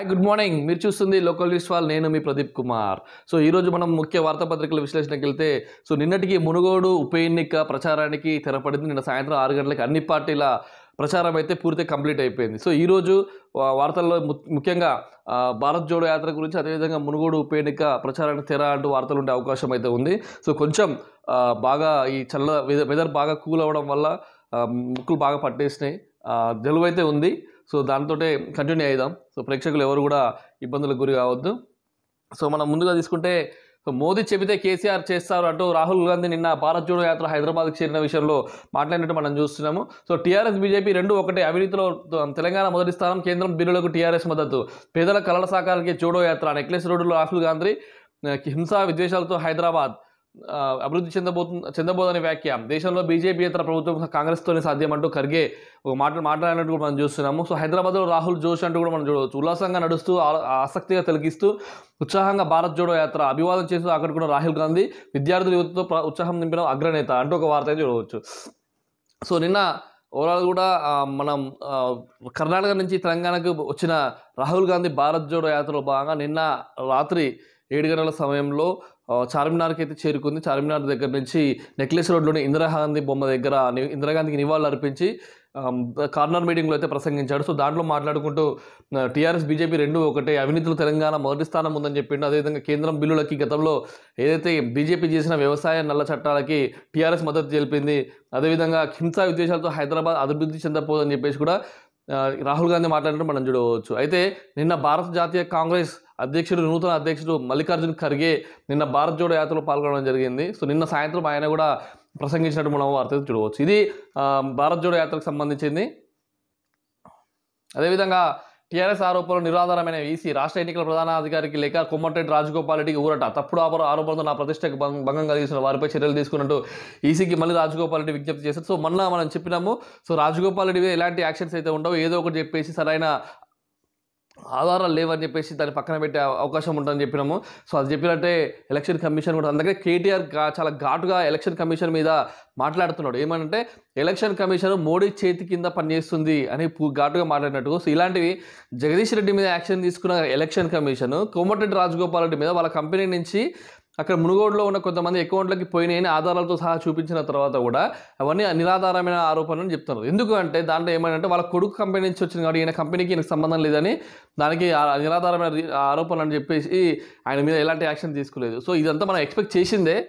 Hi good morning మీరు చూస్తుంది local news wall నేను మీ ప్రదీప్ కుమార్. సో ఈరోజు మనం ముఖ్య వార్తాపత్రికల విశ్లేషణకి వెళ్తే సో నిన్నటికి మునుగోడు ఉప ఎన్నిక ప్రచారానికి తెరపడింది. నిన్న సాయంత్రం ఆరు గంటలకి అన్ని పార్టీల ప్రచారం అయితే పూర్తి కంప్లీట్ అయిపోయింది. సో ఈరోజు వార్తల్లో ము- ముఖ్యంగా భారత్ జోడో యాత్ర గురించి అదేవిధంగా మునుగోడు ఉప ఎన్నిక ప్రచారానికి తెర అంటూ వార్తలు ఉండే అవకాశం అయితే ఉంది. సో కొంచెం బాగా ఈ చల్ల వెదర్ వెదర్ బాగా కూల్ అవ్వడం వల్ల ముక్కులు బాగా పట్టేసినాయి. ఆ, ఉంది. సో దాంతో కంటిన్యూ అయిదాం. సో ప్రేక్షకులు ఎవరు కూడా ఇబ్బందులకు గురి కావద్దు. సో మనం ముందుగా తీసుకుంటే మోదీ చెబితే కేసీఆర్ చేస్తారు అంటూ రాహుల్ గాంధీ నిన్న భారత్ జోడో యాత్ర హైదరాబాద్కి చేరిన విషయంలో మాట్లాడినట్టు మనం చూస్తున్నాము. సో టీఆర్ఎస్ బీజేపీ రెండు ఒకటే. అవినీతిలో తెలంగాణ మొదటి స్థానం కేంద్రం బిల్లులకు టీఆర్ఎస్ మద్దతు. పేదల కలల సాకారానికి జోడో యాత్ర. నెక్లెస్ రోడ్డులో రాహుల్ గాంధీ హింసా విద్వేషాలతో హైదరాబాద్. అభివృద్ధి చెందబోతు చెందబోదని వ్యాఖ్య. దేశంలో బీజేపీ ఇతర ప్రభుత్వం కాంగ్రెస్తోనే సాధ్యమంటూ ఖర్గే ఒక మాట మాట్లాడినట్టు కూడా మనం చూస్తున్నాము. సో హైదరాబాద్లో రాహుల్ జోష్ అంటూ కూడా మనం చూడవచ్చు. ఉల్లాసంగా నడుస్తూ ఆసక్తిగా తొలగిస్తూ ఉత్సాహంగా భారత్ జోడో యాత్ర అభివాదం చేస్తూ అక్కడ కూడా రాహుల్ గాంధీ విద్యార్థుల యువతతో ఉత్సాహం నింపిన అగ్రనేత అంటూ ఒక వార్త అయితే చూడవచ్చు. సో నిన్న ఓవరాల్ కూడా మనం కర్ణాటక నుంచి తెలంగాణకు వచ్చిన రాహుల్ గాంధీ భారత్ జోడో యాత్రలో భాగంగా నిన్న రాత్రి ఏడు గంటల సమయంలో చార్మినార్కి అయితే చేరుకుంది. చార్మినార్ దగ్గర నుంచి నెక్లెస్ రోడ్లోని ఇందిరాగాంధీ బొమ్మ దగ్గర ఇందిరాగాంధీకి నివాళులు అర్పించి కార్నర్ మీటింగ్లో అయితే ప్రసంగించాడు. సో దాంట్లో మాట్లాడుకుంటూ టీఆర్ఎస్ బీజేపీ రెండు ఒకటే. అవినీతులు తెలంగాణ మొదటి స్థానం ఉందని చెప్పిండు. అదేవిధంగా కేంద్రం బిల్లులకి గతంలో ఏదైతే బీజేపీ చేసిన వ్యవసాయ నల్ల చట్టాలకి టీఆర్ఎస్ మద్దతు తెలిపింది అదేవిధంగా హింసా విద్వేషాలతో హైదరాబాద్ అభివృద్ధి చెందకపోదని చెప్పేసి కూడా రాహుల్ గాంధీ మాట్లాడడం మనం చూడవచ్చు. అయితే నిన్న భారత జాతీయ కాంగ్రెస్ అధ్యక్షుడు నూతన అధ్యక్షుడు మల్లికార్జున్ ఖర్గే నిన్న భారత్ జోడో యాత్రలో పాల్గొనడం జరిగింది. సో నిన్న సాయంత్రం ఆయన కూడా ప్రసంగించినట్టు మనం వార్త చూడవచ్చు. ఇది భారత్ జోడో యాత్రకు సంబంధించింది. అదేవిధంగా టీఆర్ఎస్ ఆరోపణలు నిరాధారమైన ఈసీ రాష్ట్ర ఎన్నికల ప్రధాన అధికారికి లేక కొమ్మటిరెడ్డి రాజగోపాల్ రెడ్డికి ఊరట. తప్పుడు ఆపర ఆరోపణలతో నా ప్రతిష్టకు భంగం కలిగిస్తున్న వారిపై చర్యలు తీసుకున్నట్టు ఈసీకి మళ్ళీ రాజగోపాల్ రెడ్డి విజ్ఞప్తి చేశారు. సో మొన్న మనం చెప్పినాము. సో రాజగోపాల్ రెడ్డి ఎలాంటి యాక్షన్స్ అయితే ఉండవు. ఏదో ఒకటి చెప్పేసి సరైన ఆధారాలు లేవని చెప్పేసి దాన్ని పక్కన పెట్టే అవకాశం ఉంటుందని చెప్పినాము. సో అది చెప్పినట్టే ఎలక్షన్ కమిషన్ కూడా అందుకే కేటీఆర్ చాలా ఘాటుగా ఎలక్షన్ కమిషన్ మీద మాట్లాడుతున్నాడు. ఏమంటే ఎలక్షన్ కమిషన్ మోడీ చేతి కింద పనిచేస్తుంది అని ఘాటుగా మాట్లాడినట్టు సో ఇలాంటివి జగదీష్ రెడ్డి మీద యాక్షన్ తీసుకున్న ఎలక్షన్ కమిషన్ కోమటిరెడ్డి రాజగోపాల్ రెడ్డి మీద వాళ్ళ కంపెనీ నుంచి అక్కడ మునుగోడులో ఉన్న కొంతమంది అకౌంట్లకి పోయినాయని ఆధారాలతో సహా చూపించిన తర్వాత కూడా అవన్నీ నిరాధారమైన ఆరోపణలు చెప్తున్నారు. ఎందుకు అంటే దాంట్లో ఏమంటే వాళ్ళ కొడుకు కంపెనీ నుంచి వచ్చిన కాబట్టి ఈయన కంపెనీకి ఈయనకు సంబంధం లేదని దానికి ఆ నిరాధారమైన ఆరోపణలు అని చెప్పేసి ఆయన మీద ఎలాంటి యాక్షన్ తీసుకోలేదు. సో ఇదంతా మనం ఎక్స్పెక్ట్ చేసిందే.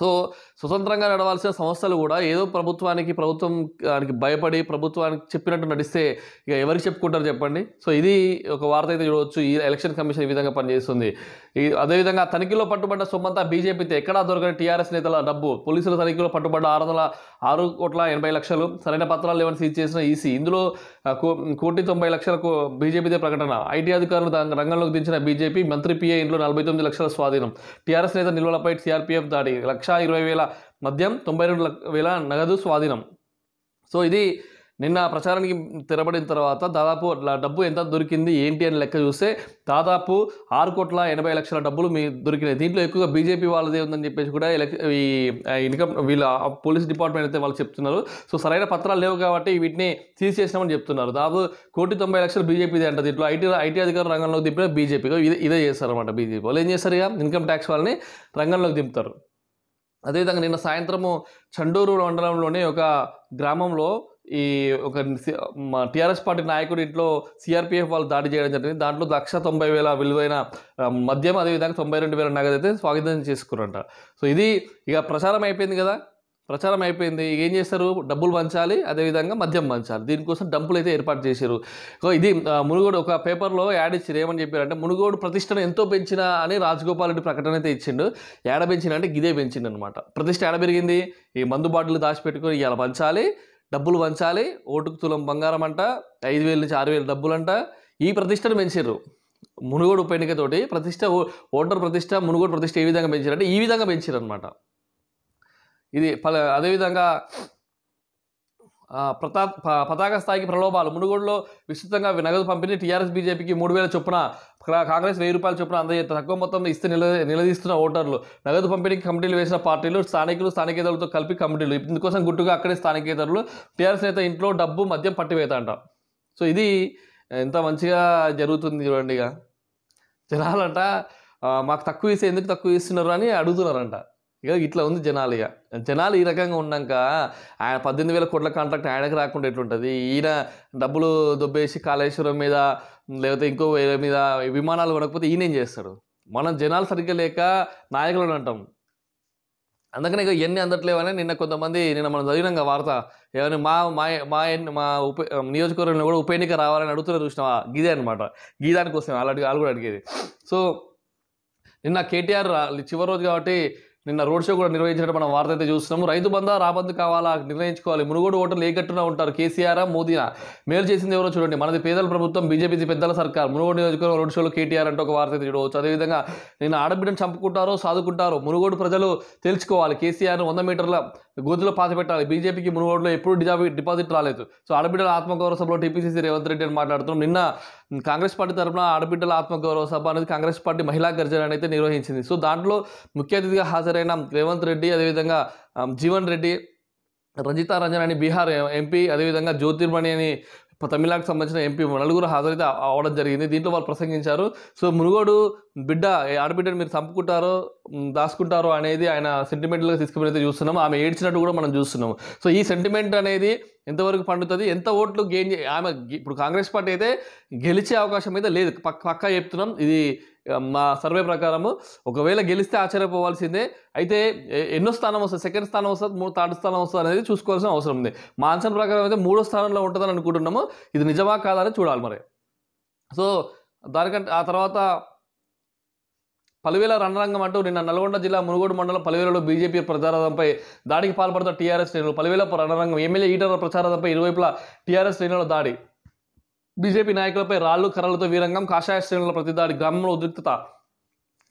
సో స్వతంత్రంగా నడవాల్సిన సంస్థలు కూడా ఏదో ప్రభుత్వానికి ప్రభుత్వం దానికి భయపడి ప్రభుత్వానికి చెప్పినట్టు నడిస్తే ఇక ఎవరికి చెప్పుకుంటారు చెప్పండి? సో ఇది ఒక వార్త అయితే చూడవచ్చు. ఈ ఎలక్షన్ కమిషన్ ఈ విధంగా పనిచేస్తుంది. ఈ అదేవిధంగా తనిఖీలో పట్టుబడ్డ సొమ్మంతా బీజేపీతో ఎక్కడా దొరకని టీఆర్ఎస్ నేతల డబ్బు. పోలీసుల తనిఖీలో పట్టుబడ్డ ఆరు వందల ఆరు కోట్ల ఎనభై లక్షలు. సరైన పత్రాలు లేవని సీజ్ చేసిన ఈసీ. ఇందులో కో- కోటి తొంభై లక్షలకు బీజేపీదే ప్రకటన. ఐటీ అధికారులు రంగంలోకి దించిన బీజేపీ మంత్రి పిఏ ఇంట్లో నలభై తొమ్మిది లక్షల స్వాధీనం. టీఆర్ఎస్ నేత నిల్వలపై సిఆర్పీఎఫ్ దాడి. లక్షా ఇరవై వేల మద్యం తొంభై రెండు లక్ష- వేల నగదు స్వాధీనం. సో ఇది నిన్న ప్రచారానికి తెరబడిన తర్వాత దాదాపు అట్లా డబ్బు ఎంత దొరికింది ఏంటి అని లెక్క చూస్తే దాదాపు ఆరు కోట్ల ఎనభై లక్షల డబ్బులు మీ దొరికినాయి. దీంట్లో ఎక్కువగా బీజేపీ వాళ్ళదే ఉందని చెప్పేసి కూడా ఈ ఇన్కమ్ వీళ్ళ పోలీస్ డిపార్ట్మెంట్ అయితే వాళ్ళు చెప్తున్నారు. సో సరైన పత్రాలు లేవు కాబట్టి వీటిని తీసేసినామని చెప్తున్నారు. దాదాపు కోటి తొంభై లక్షలు బీజేపీదే అంట దీంట్లో. ఐటీ ఐటీ అధికార రంగంలోకి దింపిన బీజేపీగా ఇదే ఇదే చేస్తారన్నమాట బీజేపీ వాళ్ళు. ఏం చేస్తారు ఇక? ఇన్కమ్ ట్యాక్స్ వాళ్ళని రంగంలోకి దింపుతారు. అదేవిధంగా నిన్న సాయంత్రము చండూరు మండలంలోని ఒక గ్రామంలో ఈ ఒక టీఆర్ఎస్ పార్టీ నాయకుడి ఇంట్లో సిఆర్పిఎఫ్ వాళ్ళు దాడి చేయడం జరిగింది. దాంట్లో లక్ష తొంభై వేల విలువైన మద్యం అదేవిధంగా తొంభై రెండు వేల నగదు అయితే స్వాగతం చేసుకున్నారంట. సో ఇది ఇక ప్రచారం అయిపోయింది కదా. ప్రచారం అయిపోయింది. ఏం చేస్తారు డబ్బులు పంచాలి అదేవిధంగా మద్యం పంచాలి. దీనికోసం డంపులు అయితే ఏర్పాటు చేశారు. ఇది మునుగోడు ఒక పేపర్లో యాడ్ ఇచ్చారు. ఏమని చెప్పారంటే మునుగోడు ప్రతిష్టను ఎంతో పెంచిన అని రాజగోపాల్ రెడ్డి ప్రకటన అయితే ఇచ్చిండు. ఏడ పెంచిన అంటే గిదే పెంచిండు అనమాట ప్రతిష్ట ఏడ పెరిగింది? ఈ మందు బాటిల్ దాచిపెట్టుకొని ఇవాళ పంచాలి డబ్బులు పంచాలి ఓటుకు తులం బంగారం అంట ఐదు వేల నుంచి ఆరు వేలు డబ్బులు అంట. ఈ ప్రతిష్టను పెంచారు మునుగోడు ఉప ఎన్నికతోటి ప్రతిష్ట ఓ- ఓటర్ ప్రతిష్ట మునుగోడు ప్రతిష్ట ఏ విధంగా పెంచారంటే ఈ విధంగా పెంచారు అనమాట ఇది పల అదేవిధంగా ప్రతా ప- పతాక స్థాయికి ప్రలోభాలు. మునుగోడులో విస్తృతంగా నగదు పంపిణీ టీఆర్ఎస్ బీజేపీకి మూడు వేల చొప్పున కాంగ్రెస్ వెయ్యి రూపాయల చొప్పున అందజేత తక్కువ మొత్తంలో ఇస్తే నిల నిలదీస్తున్న ఓటర్లు. నగదు పంపిణీకి కమిటీలు వేసిన పార్టీలు స్థానికులు స్థానికేతరులతో కలిపి కమిటీలు. ఇందుకోసం గుట్టుగా అక్కడే స్థానికేతరులు టీఆర్ఎస్ నేత ఇంట్లో డబ్బు మద్యం పట్టివేత అంట. సో ఇది ఎంత మంచిగా జరుగుతుంది చూడండి ఇక. జనాలంట మాకు తక్కువ ఇస్తే ఎందుకు తక్కువ ఇస్తున్నారు అని అడుగుతున్నారంట. ఇక ఇట్లా ఉంది జనాలు ఇక. జనాలు ఈ రకంగా ఉన్నాక ఆయన పద్దెనిమిది వేల కోట్ల కాంట్రాక్ట్ ఆయనకు రాకుండా ఎట్లుంటుంది? ఈయన డబ్బులు దొబ్బేసి కాళేశ్వరం మీద లేకపోతే ఇంకో వేరే మీద విమానాలు కొనకపోతే ఈయన ఏం చేస్తాడు? మనం జనాలు సరిగ్గా లేక నాయకులను అంటాం. అందుకనే ఇక ఇవన్నీ అందట్లేవని నిన్న కొంతమంది నిన్న మనం చదివినాం వార్త ఏమైనా మా మా మా మా ఉప నియోజకవర్గంలో కూడా ఉప ఎన్నిక రావాలని అడుగుతున్నారు చూసిన గీదే అనమాట గీదానికి వస్తాం వాళ్ళు వాళ్ళు కూడా అడిగేది. సో నిన్న కేటీఆర్ రా- చివరి రోజు కాబట్టి నిన్న రోడ్ షో కూడా నిర్వహించినట్టు మనం వార్త అయితే చూస్తున్నాము. రైతు బంధా రాబందు కావాలా? నిర్ణయించుకోవాలి. మునుగోడు ఓటర్లు ఏకట్టున ఉంటారు. కేసీఆర్ మోదీనా? మేలు చేసింది ఎవరో చూడండి. మనది పేదల ప్రభుత్వం బీజేపీ పెద్దల సర్కార్. మునుగోడు నియోజకవర్గం రోడ్ షోలో కేటీఆర్ అంటే ఒక వార్త అయితే చూడవచ్చు. అదేవిధంగా నిన్న ఆడబిడ్డను చంపుకుంటారో సాదుకుంటారో మునుగోడు ప్రజలు తెలుసుకోవాలి. కేసీఆర్ వంద మీటర్ల గోతులో పాత పెట్టాలి. బీజేపీకి మునుగోడులో ఎప్పుడు డిజాబి డిపాజిట్ రాలేదు. సో ఆడబిడ్డల ఆత్మగౌరవ సభలో టీపీసీసీ రేవంత్ రెడ్డి అని మాట్లాడుతున్నాం. నిన్న కాంగ్రెస్ పార్టీ తరఫున ఆడబిడ్డల ఆత్మగౌరవ సభ అనేది కాంగ్రెస్ పార్టీ మహిళా గర్జన అయితే నిర్వహించింది. సో దాంట్లో ముఖ్య అతిథిగా హాజరైన రేవంత్ రెడ్డి అదేవిధంగా జీవన్ రెడ్డి రంజితా రంజన్ అని బీహార్ ఎంపీ అదేవిధంగా జ్యోతిర్మణి అని తమిళనాడుకు సంబంధించిన ఎంపీ నలుగురు హాజరైతే అవడం జరిగింది. దీంట్లో వాళ్ళు ప్రసంగించారు. సో మునుగోడు బిడ్డ ఆడబిడ్డను మీరు చంపుకుంటారో దాచుకుంటారో అనేది ఆయన సెంటిమెంట్లుగా తీసుకుని అయితే చూస్తున్నాం. ఆమె ఏడ్చినట్టు కూడా మనం చూస్తున్నాం. సో ఈ సెంటిమెంట్ అనేది ఎంతవరకు పండుతుంది ఎంత ఓట్లు గెయిన్ ఆమె ఇప్పుడు కాంగ్రెస్ పార్టీ అయితే గెలిచే అవకాశం అయితే లేదు. పక్క పక్కా చెప్తున్నాం. ఇది మా సర్వే ప్రకారము ఒకవేళ గెలిస్తే ఆశ్చర్యపోవాల్సిందే. అయితే ఎన్నో స్థానం వస్తుంది. సెకండ్ స్థానం వస్తుంది మూడు థర్డ్ స్థానం వస్తుంది అనేది చూసుకోవాల్సిన అవసరం ఉంది. మా అంచనా ప్రకారం అయితే మూడో స్థానంలో ఉంటుందని అనుకుంటున్నాము. ఇది నిజమా కాదని చూడాలి మరి. సో దానికంటే ఆ తర్వాత పలువేల రణరంగం అంటూ నిన్న నల్గొండ జిల్లా మునుగోడు మండలం పలువేలలో బీజేపీ ప్రచారంపై దాడికి పాల్పడుతున్న టీఆర్ఎస్ శ్రేణులు పలువేల రణరంగం ఎమ్మెల్యే ఈటల ప్రచారంపై ఇరువైపులా టీఆర్ఎస్ శ్రేణుల దాడి. బీజేపీ నాయకులపై రాళ్ళు కర్రలతో వీరంగం కాషాయ శ్రేణుల ప్రతిదాడి గ్రామంలో ఉద్రిక్తత.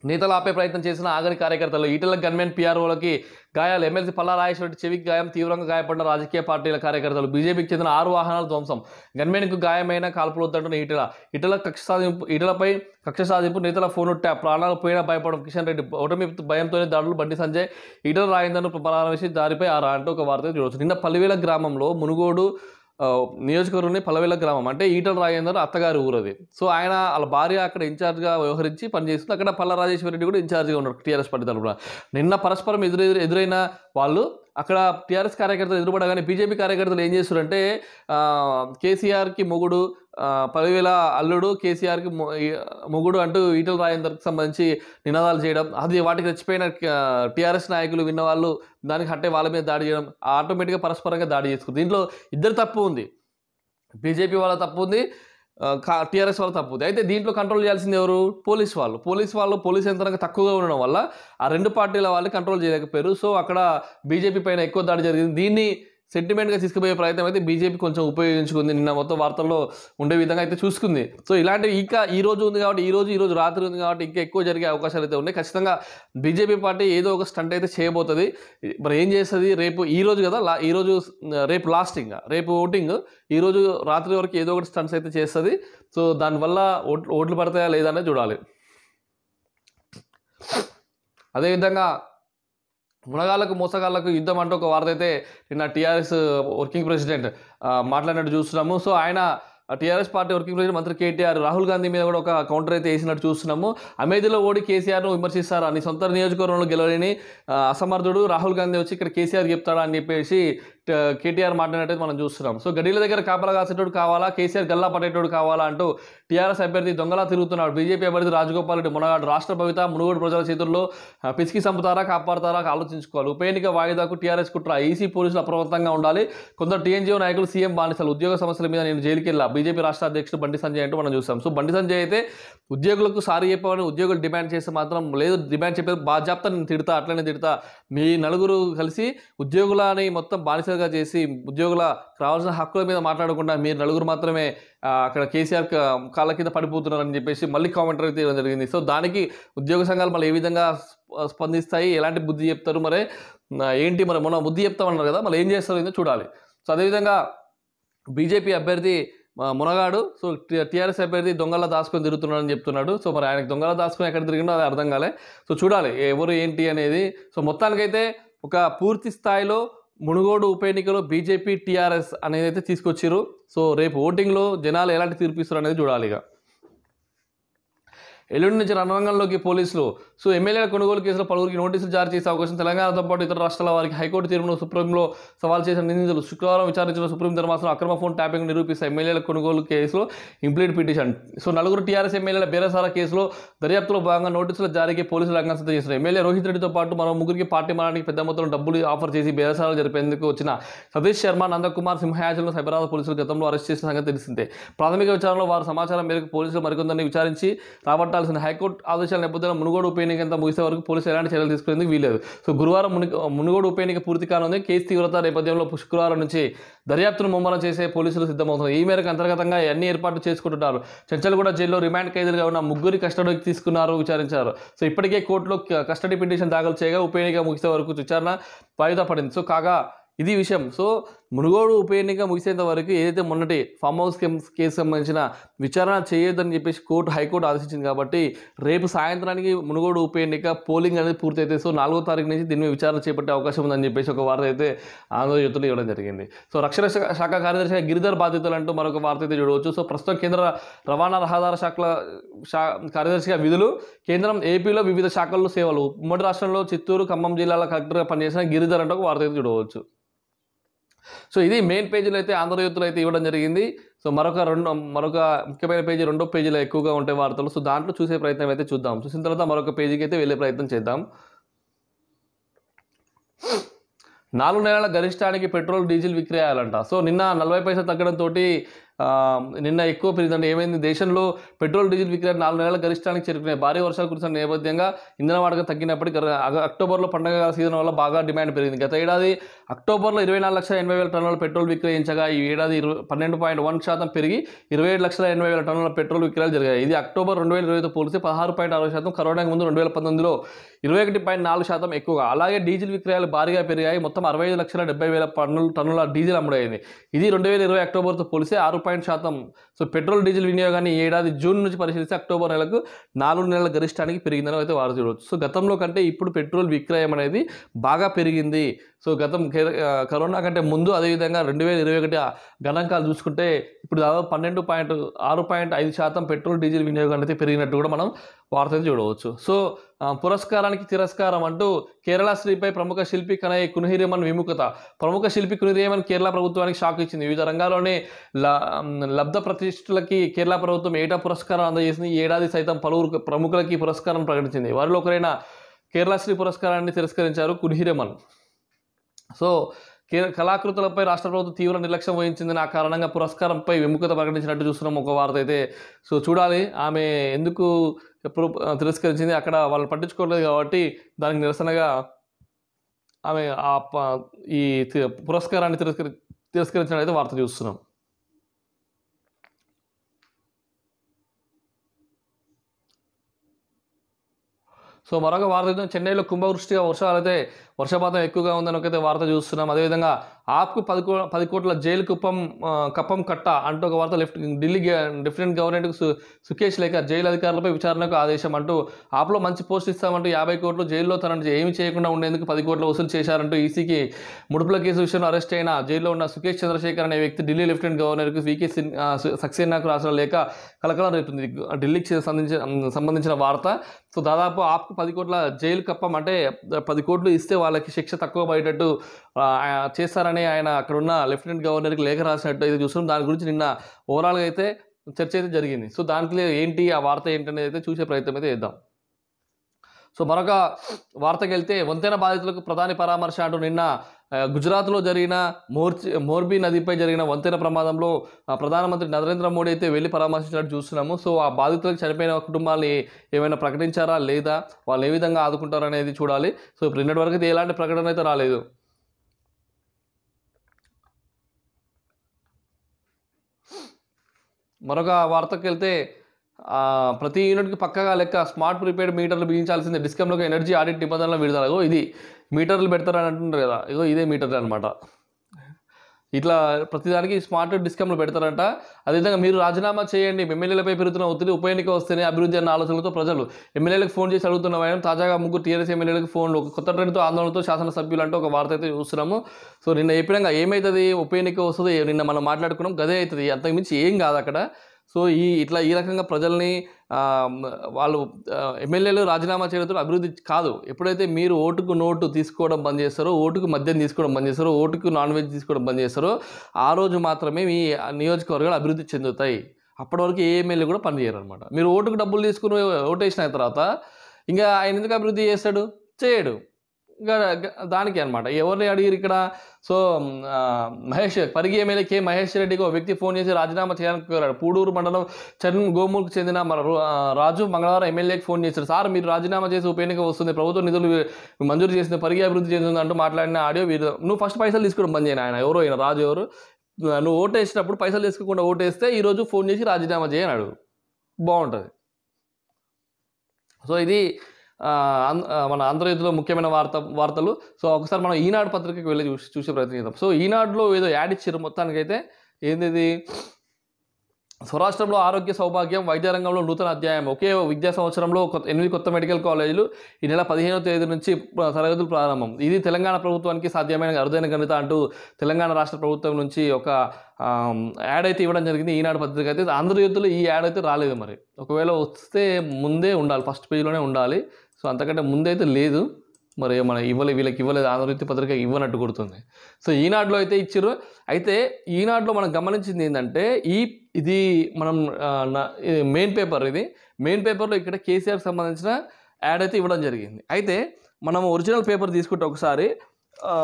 నేతలు ఆపే ప్రయత్నం చేసిన ఆగని కార్యకర్తలు ఈటల గన్మెన్ పీఆర్ఓలకి గాయాలు. ఎమ్మెల్సీ పల్లారాయేశ్వరి చెవికి గాయం తీవ్రంగా గాయపడిన రాజకీయ పార్టీల కార్యకర్తలు. బీజేపీకి చెందిన ఆరు వాహనాలు ధ్వంసం. గన్మెన్కు గాయమైన కాల్పులు వద్దంటున్న ఈటల. ఇటల కక్ష సాధింపు ఇటలపై కక్ష సాధింపు నేతల ఫోన్ ట్యాప్ ప్రాణాలు పోయినా భయపడడం కిషన్ రెడ్డి ఓటమి భయంతోనే దాడులు బండి సంజయ్ ఈటల రాయిందను ప్రారంభించి దారిపై ఆరా అంటూ ఒక వార్త చూడవచ్చు నిన్న పల్లివేల గ్రామంలో మునుగోడు నియోజకవర్గంలోని పలవేల గ్రామం అంటే ఈటల రాజేందర్ అత్తగారి ఊరది. సో ఆయన వాళ్ళ భార్య అక్కడ ఇన్ఛార్జ్గా వ్యవహరించి పనిచేస్తుంది. అక్కడ పల్ల రాజేశ్వర రెడ్డి కూడా ఇన్ఛార్జ్గా ఉన్నారు టీఆర్ఎస్ పార్టీ తరఫున నిన్న పరస్పరం ఎదురు ఎదురు- ఎదురైన వాళ్ళు అక్కడ టీఆర్ఎస్ కార్యకర్తలు ఎదురుపడగానే బీజేపీ కార్యకర్తలు ఏం చేస్తారంటే కేసీఆర్కి మొగుడు పదివేల అల్లుడు కేసీఆర్కి మొగుడు అంటూ ఈటల రాజేందర్కి సంబంధించి నినాదాలు చేయడం అది వాటికి రెచ్చిపోయిన టీఆర్ఎస్ నాయకులు విన్న వాళ్ళు దానికి హట్టే వాళ్ళ మీద దాడి చేయడం ఆటోమేటిక్గా పరస్పరంగా దాడి చేసుకుంది. దీంట్లో ఇద్దరు తప్పు ఉంది. బీజేపీ వాళ్ళ తప్పు ఉంది. టీఆర్ఎస్ వాళ్ళ తప్పు అయితే దీంట్లో కంట్రోల్ చేయాల్సింది ఎవరు? పోలీస్ వాళ్ళు. పోలీస్ వాళ్ళు పోలీస్ యంత్రాంగం తక్కువగా ఉండడం వల్ల ఆ రెండు పార్టీల వాళ్ళు కంట్రోల్ చేయలేకపోయారు. సో అక్కడ బీజేపీ పైన ఎక్కువ దాడి జరిగింది. దీన్ని సెంటిమెంట్గా తీసుకుపోయే ప్రయత్నం అయితే బీజేపీ కొంచెం ఉపయోగించుకుంది. నిన్న మొత్తం వార్తల్లో ఉండే విధంగా అయితే చూసుకుంది. సో ఇలాంటివి ఇంకా ఈ రోజు ఉంది కాబట్టి ఈ రోజు ఈ రోజు రాత్రి ఉంది కాబట్టి ఇంకా ఎక్కువ జరిగే అవకాశాలు అయితే ఉన్నాయి. ఖచ్చితంగా బీజేపీ పార్టీ ఏదో ఒక స్టంట్ అయితే చేయబోతుంది. మరి ఏం చేస్తుంది? రేపు ఈ రోజు కదా లా ఈ రోజు రేపు లాస్టింగ్ రేపు ఓటింగ్. ఈ రోజు రాత్రి వరకు ఏదో ఒకటి స్టంట్స్ అయితే చేస్తుంది. సో దానివల్ల ఓట్లు ఓట్లు పడతాయా లేదా అనేది చూడాలి. అదేవిధంగా మునగాళ్ళకు మోసగాళ్ళకు యుద్ధం అంటూ ఒక వార్త అయితే నిన్న టీఆర్ఎస్ వర్కింగ్ ప్రెసిడెంట్ మాట్లాడినట్టు చూస్తున్నాము. సో ఆయన టీఆర్ఎస్ పార్టీ వర్కింగ్ ప్రెసిడెంట్ మంత్రి కేటీఆర్ రాహుల్ గాంధీ మీద కూడా ఒక కౌంటర్ అయితే వేసినట్టు చూస్తున్నాము. అమేధిలో ఓడి కేసీఆర్ను విమర్శిస్తారా? నీ సొంత నియోజకవర్గంలో గెలవలేని అసమర్థుడు రాహుల్ గాంధీ వచ్చి ఇక్కడ కేసీఆర్ చెప్తాడా అని చెప్పేసి కేటీఆర్ మాట్లాడినట్టు మనం చూస్తున్నాం. సో గడిల దగ్గర కాపలా కాసేటోడు కావాలా? కేసీఆర్ గల్లా పట్టేటోడు కావాలా అంటూ టీఆర్ఎస్ అభ్యర్థి దొంగలా తిరుగుతున్నాడు. బీజేపీ అభ్యర్థి రాజగోపాల్ రెడ్డి మునగాడు రాష్ట్ర భవిత మునుగోడు ప్రజల చేతుల్లో పిసికి చంపుతారా కాపాడతారా ఆలోచించుకోవాలి. ఉప ఎన్నిక వాయిదాకు టీఆర్ఎస్ కుట్ర. ఈసీ పోలీసులు అప్రమత్తంగా ఉండాలి. కొందరు టీఎన్జీఓ నాయకులు సీఎం బానిసలు. ఉద్యోగ సమస్యల మీద నేను జైలుకి వెళ్ళా బీజేపీ రాష్ట్ర అధ్యక్షుడు బండి సంజయ్ అంటూ మనం చూస్తాం సో బండి సంజయ్ అయితే ఉద్యోగులకు సారీ చెప్పమని ఉద్యోగులు డిమాండ్ చేస్తే మాత్రం లేదు డిమాండ్ చెప్పేది బాధ్యత నేను తిడతా అట్లనే తిడతా. మీ నలుగురు కలిసి ఉద్యోగులని మొత్తం బానిస బానిసలుగా చేసి ఉద్యోగుల రావాల్సిన హక్కుల మీద మాట్లాడకుండా మీరు నలుగురు మాత్రమే అక్కడ కేసీఆర్ కాళ్ళ కింద పడిపోతున్నారని చెప్పేసి మళ్ళీ కామెంటరీ తీయడం జరిగింది. సో దానికి ఉద్యోగ సంఘాలు మళ్ళీ ఏ విధంగా స్పందిస్తాయి? ఎలాంటి బుద్ధి చెప్తారు? మరి ఏంటి మరి మొన్న బుద్ధి చెప్తామన్నారు కదా మళ్ళీ ఏం చేస్తారు ఏదో చూడాలి. సో అదేవిధంగా బీజేపీ అభ్యర్థి మునగాడు సో టీఆర్ఎస్ అభ్యర్థి దొంగల దాచుకొని తిరుగుతున్నాడని చెప్తున్నాడు. సో మరి ఆయనకు దొంగల దాచుకొని ఎక్కడ తిరిగిండో అది అర్థం కాలే. సో చూడాలి ఎవరు ఏంటి అనేది. సో మొత్తానికైతే ఒక పూర్తి స్థాయిలో మునుగోడు ఉప ఎన్నికలో బీజేపీ టీఆర్ఎస్ అనేది అయితే తీసుకొచ్చారు సో రేపు ఓటింగ్లో జనాలు ఎలాంటి తీర్పు ఇస్తారు అనేది చూడాలి ఇక ఎల్లుండి నుంచి రణరంగంలోకి పోలీసులు సో ఎమ్మెల్యేల కొనుగోలు కేసులో పలువురికి నోటీసులు జారీ చేసే అవకాశం తెలంగాణతో పాటు ఇతర రాష్ట్రాల వారికి హైకోర్టు తీర్పును సుప్రీంలో సవాల్ చేసిన నిందితులు శుక్రవారం విచారించిన సుప్రీం ధర్మాసనం అక్రమ ఫోన్ ట్యాపింగ్ నిరూపిస్తే ఎమ్మెల్యేల కొనుగోలు కేసులో ఇంప్లీట్ పిటిషన్. సో నలుగురు టీఆర్ఎస్ ఎమ్మెల్యేల బేరసార కేసులో దర్యాప్తులో భాగంగా నోటీసుల జారీకి పోలీసులు రంగం సిద్ధం చేశారు ఎమ్మెల్యే రోహిత్ రెడ్డితో పాటు మరో ముగ్గురికి పార్టీ మారడానికి పెద్ద మొత్తంలో డబ్బులు ఆఫర్ చేసి బేరసారాలు జరిపేందుకు వచ్చిన సతీష్ శర్మ నందకుమార్ సింహాయాచలను సైబరాబాద్ పోలీసులు గతంలో అరెస్ట్ చేసిన సంగతి తెలిసిందే. ప్రాథమిక విచారణలో వారు సమాచారం మేరకు పోలీసులు మరికొందరిని విచారించి రాబట్టాలి రాబట్టాల్సిన హైకోర్టు ఆదేశాల నేపథ్యంలో మునుగోడు ఉప ఎన్నిక అంతా ముగిసే వరకు పోలీసులు ఎలాంటి చర్యలు తీసుకునేందుకు వీలేదు సో గురువారం మునుగోడు ఉప ఎన్నిక పూర్తి కానుంది. కేసు తీవ్రత నేపథ్యంలో శుక్రవారం నుంచి దర్యాప్తును ముమ్మరం చేసే పోలీసులు సిద్ధమవుతున్నారు. ఈ మేరకు అంతర్గతంగా అన్ని ఏర్పాట్లు చేసుకుంటున్నారు. చెంచల్గూడ జైల్లో రిమాండ్ ఖైదీలుగా ఉన్న ముగ్గురి కస్టడీకి తీసుకున్నారు విచారించారు. సో ఇప్పటికే కోర్టులో కస్టడీ పిటిషన్ దాఖలు చేయగా ఉప ఎన్నిక ముగిసే వరకు విచారణ వాయిదా పడింది. సో కాగా ఇది విషయం. సో మునుగోడు ఉప ఎన్నిక ముగిసేంత వరకు ఏదైతే మొన్నటి ఫామ్ హౌస్ కేసు సంబంధించిన విచారణ చేయొద్దని చెప్పేసి కోర్టు హైకోర్టు ఆదేశించింది కాబట్టి రేపు సాయంత్రానికి మునుగోడు ఉప ఎన్నిక పోలింగ్ అనేది పూర్తయితే సో నాలుగో తారీఖు నుంచి దీని మీద విచారణ చేపట్టే అవకాశం ఉందని చెప్పేసి ఒక వార్త అయితే ఆంధ్రజ్యోతిలో ఇవ్వడం జరిగింది. సో రక్షణ శాఖ కార్యదర్శిగా గిరిధర్ బాధ్యతలు అంటూ మరొక వార్త అయితే చూడవచ్చు. సో ప్రస్తుతం కేంద్ర రవాణా రహదార శాఖల శా కార్యదర్శిగా విధులు కేంద్రం ఏపీలో వివిధ శాఖల్లో సేవలు. ఉమ్మడి రాష్ట్రంలో చిత్తూరు ఖమ్మం జిల్లాల కలెక్టర్గా పనిచేసిన గిరిధర్ అంటూ ఒక వార్త అయితే చూడవచ్చు. సో ఇది మెయిన్ పేజీలో అయితే ఆంధ్రజ్యోతిలో అయితే ఇవ్వడం జరిగింది. సో మరొక రెండు మరొక ముఖ్యమైన పేజీ రెండో పేజీలో ఎక్కువగా ఉంటాయి వార్తలు. సో దాంట్లో చూసే ప్రయత్నం అయితే చూద్దాం. చూసిన తర్వాత మరొక పేజీకి అయితే వెళ్ళే ప్రయత్నం చేద్దాం. నాలుగు నెలల గరిష్టానికి పెట్రోల్ డీజిల్ విక్రయాలంట. సో నిన్న నలభై పైసలు తగ్గడంతో నిన్న ఎక్కువ పెరిగిందంటే ఏమైంది? దేశంలో పెట్రోల్ డీజిల్ విక్రయాలు నాలుగు నెలల గరిష్టానికి చేరుకునే భారీ వర్షాలు కురిసిన నేపథ్యంగా ఇంధన వాడకం తగ్గినప్పటికీ అక్టోబర్లో పండగ సీజన్ వల్ల బాగా డిమాండ్ పెరిగింది. గత ఏడాది అక్టోబర్లో ఇరవై నాలుగు లక్షల ఎనభై వేల టన్నుల పెట్రోల్ విక్రయించగా ఈ ఏడాది ఇరవై పన్నెండు పాయింట్ వన్ శాతం పెరిగి ఇరవై ఏడు లక్షల ఎనభై వేల టన్నుల పెట్రోల్ విక్రయాలు జరిగాయి. ఇది అక్టోబర్ రెండు వేల ఇరవైతో పోలిస్తే పదహారు పాయింట్ అరవై శాతం కరోనాకు ముందు రెండు వేల పంతొమ్మిదిలో ఇరవై ఒకటి పాయింట్ నాలుగు శాతం ఎక్కువగా. అలాగే డీజిల్ విక్రయాలు భారీగా పెరిగాయి. మొత్తం అరవై ఐదు లక్షల డెబ్బై వేల టన్నుల టన్నుల డీజిల్ అమ్ముడైంది. ఇది రెండు వేల ఇరవై అక్టోబర్తో పోలిస్తే ఆరు పాయింట్ శాతం. సో పెట్రోల్ డీజిల్ వినియోగాన్ని ఏడాది జూన్ నుంచి పరిశీలిస్తే అక్టోబర్ నెలకు నాలుగు నెలల గరిష్టానికి పెరిగిందని అయితే వారు చూడవచ్చు సో గతంలో కంటే ఇప్పుడు పెట్రోల్ విక్రయం అనేది బాగా పెరిగింది. సో గతం కరోనా కంటే ముందు అదేవిధంగా రెండు వేల ఇరవై ఒకటి గణాంకాలు చూసుకుంటే ఇప్పుడు దాదాపు పన్నెండు పాయింట్ ఆరు పాయింట్ ఐదు శాతం పెట్రోల్ డీజిల్ వినియోగం అనేది పెరిగినట్టు కూడా మనం వార్త చూడవచ్చు. సో పురస్కారానికి తిరస్కారం అంటూ కేరళ శ్రీపై ప్రముఖ శిల్పి కనయ్య కునిహిరేమన్ విముఖత. ప్రముఖ శిల్పి కునిహిరేమన్ కేరళ ప్రభుత్వానికి షాక్ ఇచ్చింది. వివిధ రంగాల్లోనే ల- లబ్ధ ప్రతిష్ఠలకి కేరళ ప్రభుత్వం ఏటా పురస్కారం అందజేసింది? ఈ ఏడాది సైతం పలువురు ప్రముఖులకి పురస్కారం ప్రకటించింది. వారిలో ఒకరైన కేరళశ్రీ పురస్కారాన్ని తిరస్కరించారు కునిహిరేమన్. సో కే కళాకృతులపై రాష్ట్ర ప్రభుత్వం తీవ్ర నిర్లక్ష్యం వహించిందని ఆ కారణంగా పురస్కారంపై విముఖత ప్రకటించినట్టు చూస్తున్నాం ఒక వార్త అయితే. సో చూడాలి. ఆమె ఎందుకు ఎప్పుడు తిరస్కరించింది అక్కడ వాళ్ళు పట్టించుకోలేదు కాబట్టి దానికి నిరసనగా ఆమె ఆ ప- ఈ తి- పురస్కారాన్ని తిరస్కరి తిరస్కరించడం అయితే వార్త చూస్తున్నాం. సో మరొక వార్త చూద్దాం. చెన్నైలో కుంభవృష్టిగా వర్షాలు అయితే వర్షపాతం ఎక్కువగా ఉందని ఒకైతే వార్త చూస్తున్నాం. అదేవిధంగా ఆప్కు పది కో పది కోట్ల జైలు కుప్పం కప్పం కట్ట అంటూ ఒక వార్త లెఫ్ట్ ఢిల్లీ డిఫరెంట్ గవర్నమెంట్కు సు సుకేష్ లేఖ జైలు అధికారులపై విచారణకు ఆదేశం అంటూ ఆప్లో మంచి పోస్ట్ ఇస్తామంటూ యాభై కోట్లు జైల్లో తనను ఏమి చేయకుండా ఉండేందుకు పది కోట్లు వసూలు చేశారంటూ ఈసీకి ముడుపుల కేసు విషయంలో అరెస్ట్ అయిన జైల్లో ఉన్న సుకేష్ చంద్రశేఖర్ అనే వ్యక్తి ఢిల్లీ లెఫ్టినెంట్ గవర్నర్కు వికే సిన్- సక్సేనాకు రాసిన లేఖ కలకలం రేపుతుంది. ఢిల్లీకి సంబంధించిన సంబంధించిన వార్త. సో దాదాపు ఆప్కు పది కోట్ల జైలు కప్పం అంటే పది కోట్లు ఇస్తే వాళ్ళకి శిక్ష తక్కువ పడేటట్టు చేస్తారని ఆయన అక్కడున్న లెఫ్టినెంట్ గవర్నర్కి లేఖ రాసినట్టు అయితే చూస్తున్నాం. దాని గురించి నిన్న ఓవరాల్గా అయితే చర్చ అయితే జరిగింది. సో దాంట్లో ఏంటి ఆ వార్త ఏంటనేది అయితే చూసే ప్రయత్నం అయితే చేద్దాం. సో మరొక వార్తకి వెళ్తే వంతెన బాధితులకు ప్రధాని పరామర్శ అంటూ నిన్న గుజరాత్లో జరిగిన మోర్చి మోర్బీ నదిపై జరిగిన వంతెన ప్రమాదంలో ప్రధానమంత్రి నరేంద్ర మోడీ అయితే వెళ్ళి పరామర్శించినట్టు చూస్తున్నాము. సో ఆ బాధితులకు చనిపోయిన కుటుంబాన్ని ఏమైనా ప్రకటించారా లేదా? వాళ్ళు ఏ విధంగా ఆదుకుంటారు అనేది చూడాలి. సో ఇప్పుడు నిన్నటి వరకు అయితే ఎలాంటి ప్రకటన అయితే రాలేదు. మరొక వార్తకి వెళ్తే ప్రతి యూనిట్కి పక్కగా లెక్క స్మార్ట్ ప్రీపెయిడ్ మీటర్లు బిగించాల్సిందే. డిస్కంలోకి ఎనర్జీ ఆడిట్ నిబంధనలు విడుదల ఇది మీటర్లు పెడతారని అంటున్నారు కదా. ఇగో ఇదే మీటర్ అనమాట ఇట్లా ప్రతిదానికి స్మార్ట్ డిస్కమ్లు పెడతారంట. అదేవిధంగా మీరు రాజీనామా చేయండి. ఎమ్మెల్యేలపై పెరుగుతున్న ఒత్తిడి ఉప ఎన్నిక వస్తేనే అభివృద్ధి అన్న ఆలోచనలతో ప్రజలు ఎమ్మెల్యేలకు ఫోన్ చేసి అడుగుతున్న వాయనం తాజాగా ముగ్గురు టీఆర్ఎస్ ఎమ్మెల్యేలకు ఫోన్లు. ఒక కొత్త ట్రెండ్తో ఆందోళనతో శాసనసభ్యులు అంటే ఒక వార్త అయితే చూస్తున్నాము. సో నిన్న చెప్పినాక ఏమవుతుంది ఉప ఎన్నిక వస్తుంది నిన్న మనం మాట్లాడుకున్నాం గదే అవుతుంది? అంతకుమించి ఏం కాదు అక్కడ. సో ఈ ఇట్లా ఈ రకంగా ప్రజల్ని వాళ్ళు ఎమ్మెల్యేలు రాజీనామా చేయడంతో అభివృద్ధి కాదు. ఎప్పుడైతే మీరు ఓటుకు నోటు తీసుకోవడం బంద్ చేస్తారో ఓటుకు మద్యం తీసుకోవడం బంద్ చేస్తారో ఓటుకు నాన్ వెజ్ తీసుకోవడం బంద్ చేస్తారో ఆ రోజు మాత్రమే మీ నియోజకవర్గాలు అభివృద్ధి చెందుతాయి. అప్పటి వరకు ఏ ఎమ్మెల్యే కూడా పనిచేయరు అనమాట మీరు ఓటుకు డబ్బులు తీసుకుని ఓటేసిన తర్వాత ఇంకా ఆయన ఎందుకు అభివృద్ధి చేస్తాడు? చేయడు. దానికి అనమాట ఎవరిని అడిగిరు ఇక్కడ? So Mahesh Parigi MLA K Mahesh రెడ్డికి ఒక వ్యక్తి ఫోన్ చేసి రాజీనామా చేయాలని కోరాడు. పూడూరు మండలం చరణ్ గోమూల్కి చెందిన మన రాజు మంగళవారం ఎమ్మెల్యేకి ఫోన్ చేశారు సార్ మీరు రాజీనామా చేసి ఉప ఎన్నిక వస్తుంది. ప్రభుత్వ నిధులు మంజూరు చేసిన పరిగి అభివృద్ధి చెందుతుంది అంటూ మాట్లాడిన ఆడియో వీరు నువ్వు ఫస్ట్ పైసలు తీసుకోవడం బంద్ చేయను ఆయన? ఎవరో ఆయన? రాజు ఎవరు? నువ్వు ఓటు వేసినప్పుడు పైసలు తీసుకోకుండా ఓటేస్తే ఈరోజు ఫోన్ చేసి రాజీనామా చేయనాడు. బాగుంటుంది. సో ఇది మన ఆంధ్రజ్యోతిలో ముఖ్యమైన వార్త వార్తలు. సో ఒకసారి మనం ఈనాడు పత్రికకి వెళ్ళి చూసి చూసే ప్రయత్నం చేద్దాం. సో ఈనాడులో ఏదో యాడ్ ఇచ్చారు మొత్తానికైతే. ఏంది స్వరాష్ట్రంలో ఆరోగ్య సౌభాగ్యం వైద్య రంగంలో నూతన అధ్యాయం. ఒకే విద్యా సంవత్సరంలో కొత్త ఎనిమిది కొత్త మెడికల్ కాలేజీలు ఈ నెల పదిహేనవ తేదీ నుంచి తరగతులు ప్రారంభం. ఇది తెలంగాణ ప్రభుత్వానికి సాధ్యమైన అరుదైన ఘనత అంటూ తెలంగాణ రాష్ట్ర ప్రభుత్వం నుంచి ఒక యాడ్ అయితే ఇవ్వడం జరిగింది ఈనాడు పత్రిక అయితే. ఆంధ్రజ్యోతిలో ఈ యాడ్ అయితే రాలేదు మరి. ఒకవేళ వస్తే ముందే ఉండాలి. ఫస్ట్ పేజీలోనే ఉండాలి. సో అంతకంటే ముందైతే లేదు. మరి మన ఇవ్వలే వీళ్ళకి ఇవ్వలేదు ఆంధ్రవృత్తి పత్రిక ఇవ్వనట్టు కొడుతుంది. సో ఈనాడులో అయితే ఇచ్చారు అయితే ఈనాడులో మనం గమనించింది ఏంటంటే ఈ ఇది మనం మెయిన్ పేపర్ ఇది. మెయిన్ పేపర్లో ఇక్కడ కేసీఆర్కి సంబంధించిన యాడ్ అయితే ఇవ్వడం జరిగింది. అయితే మనం ఒరిజినల్ పేపర్ తీసుకుంటే ఒకసారి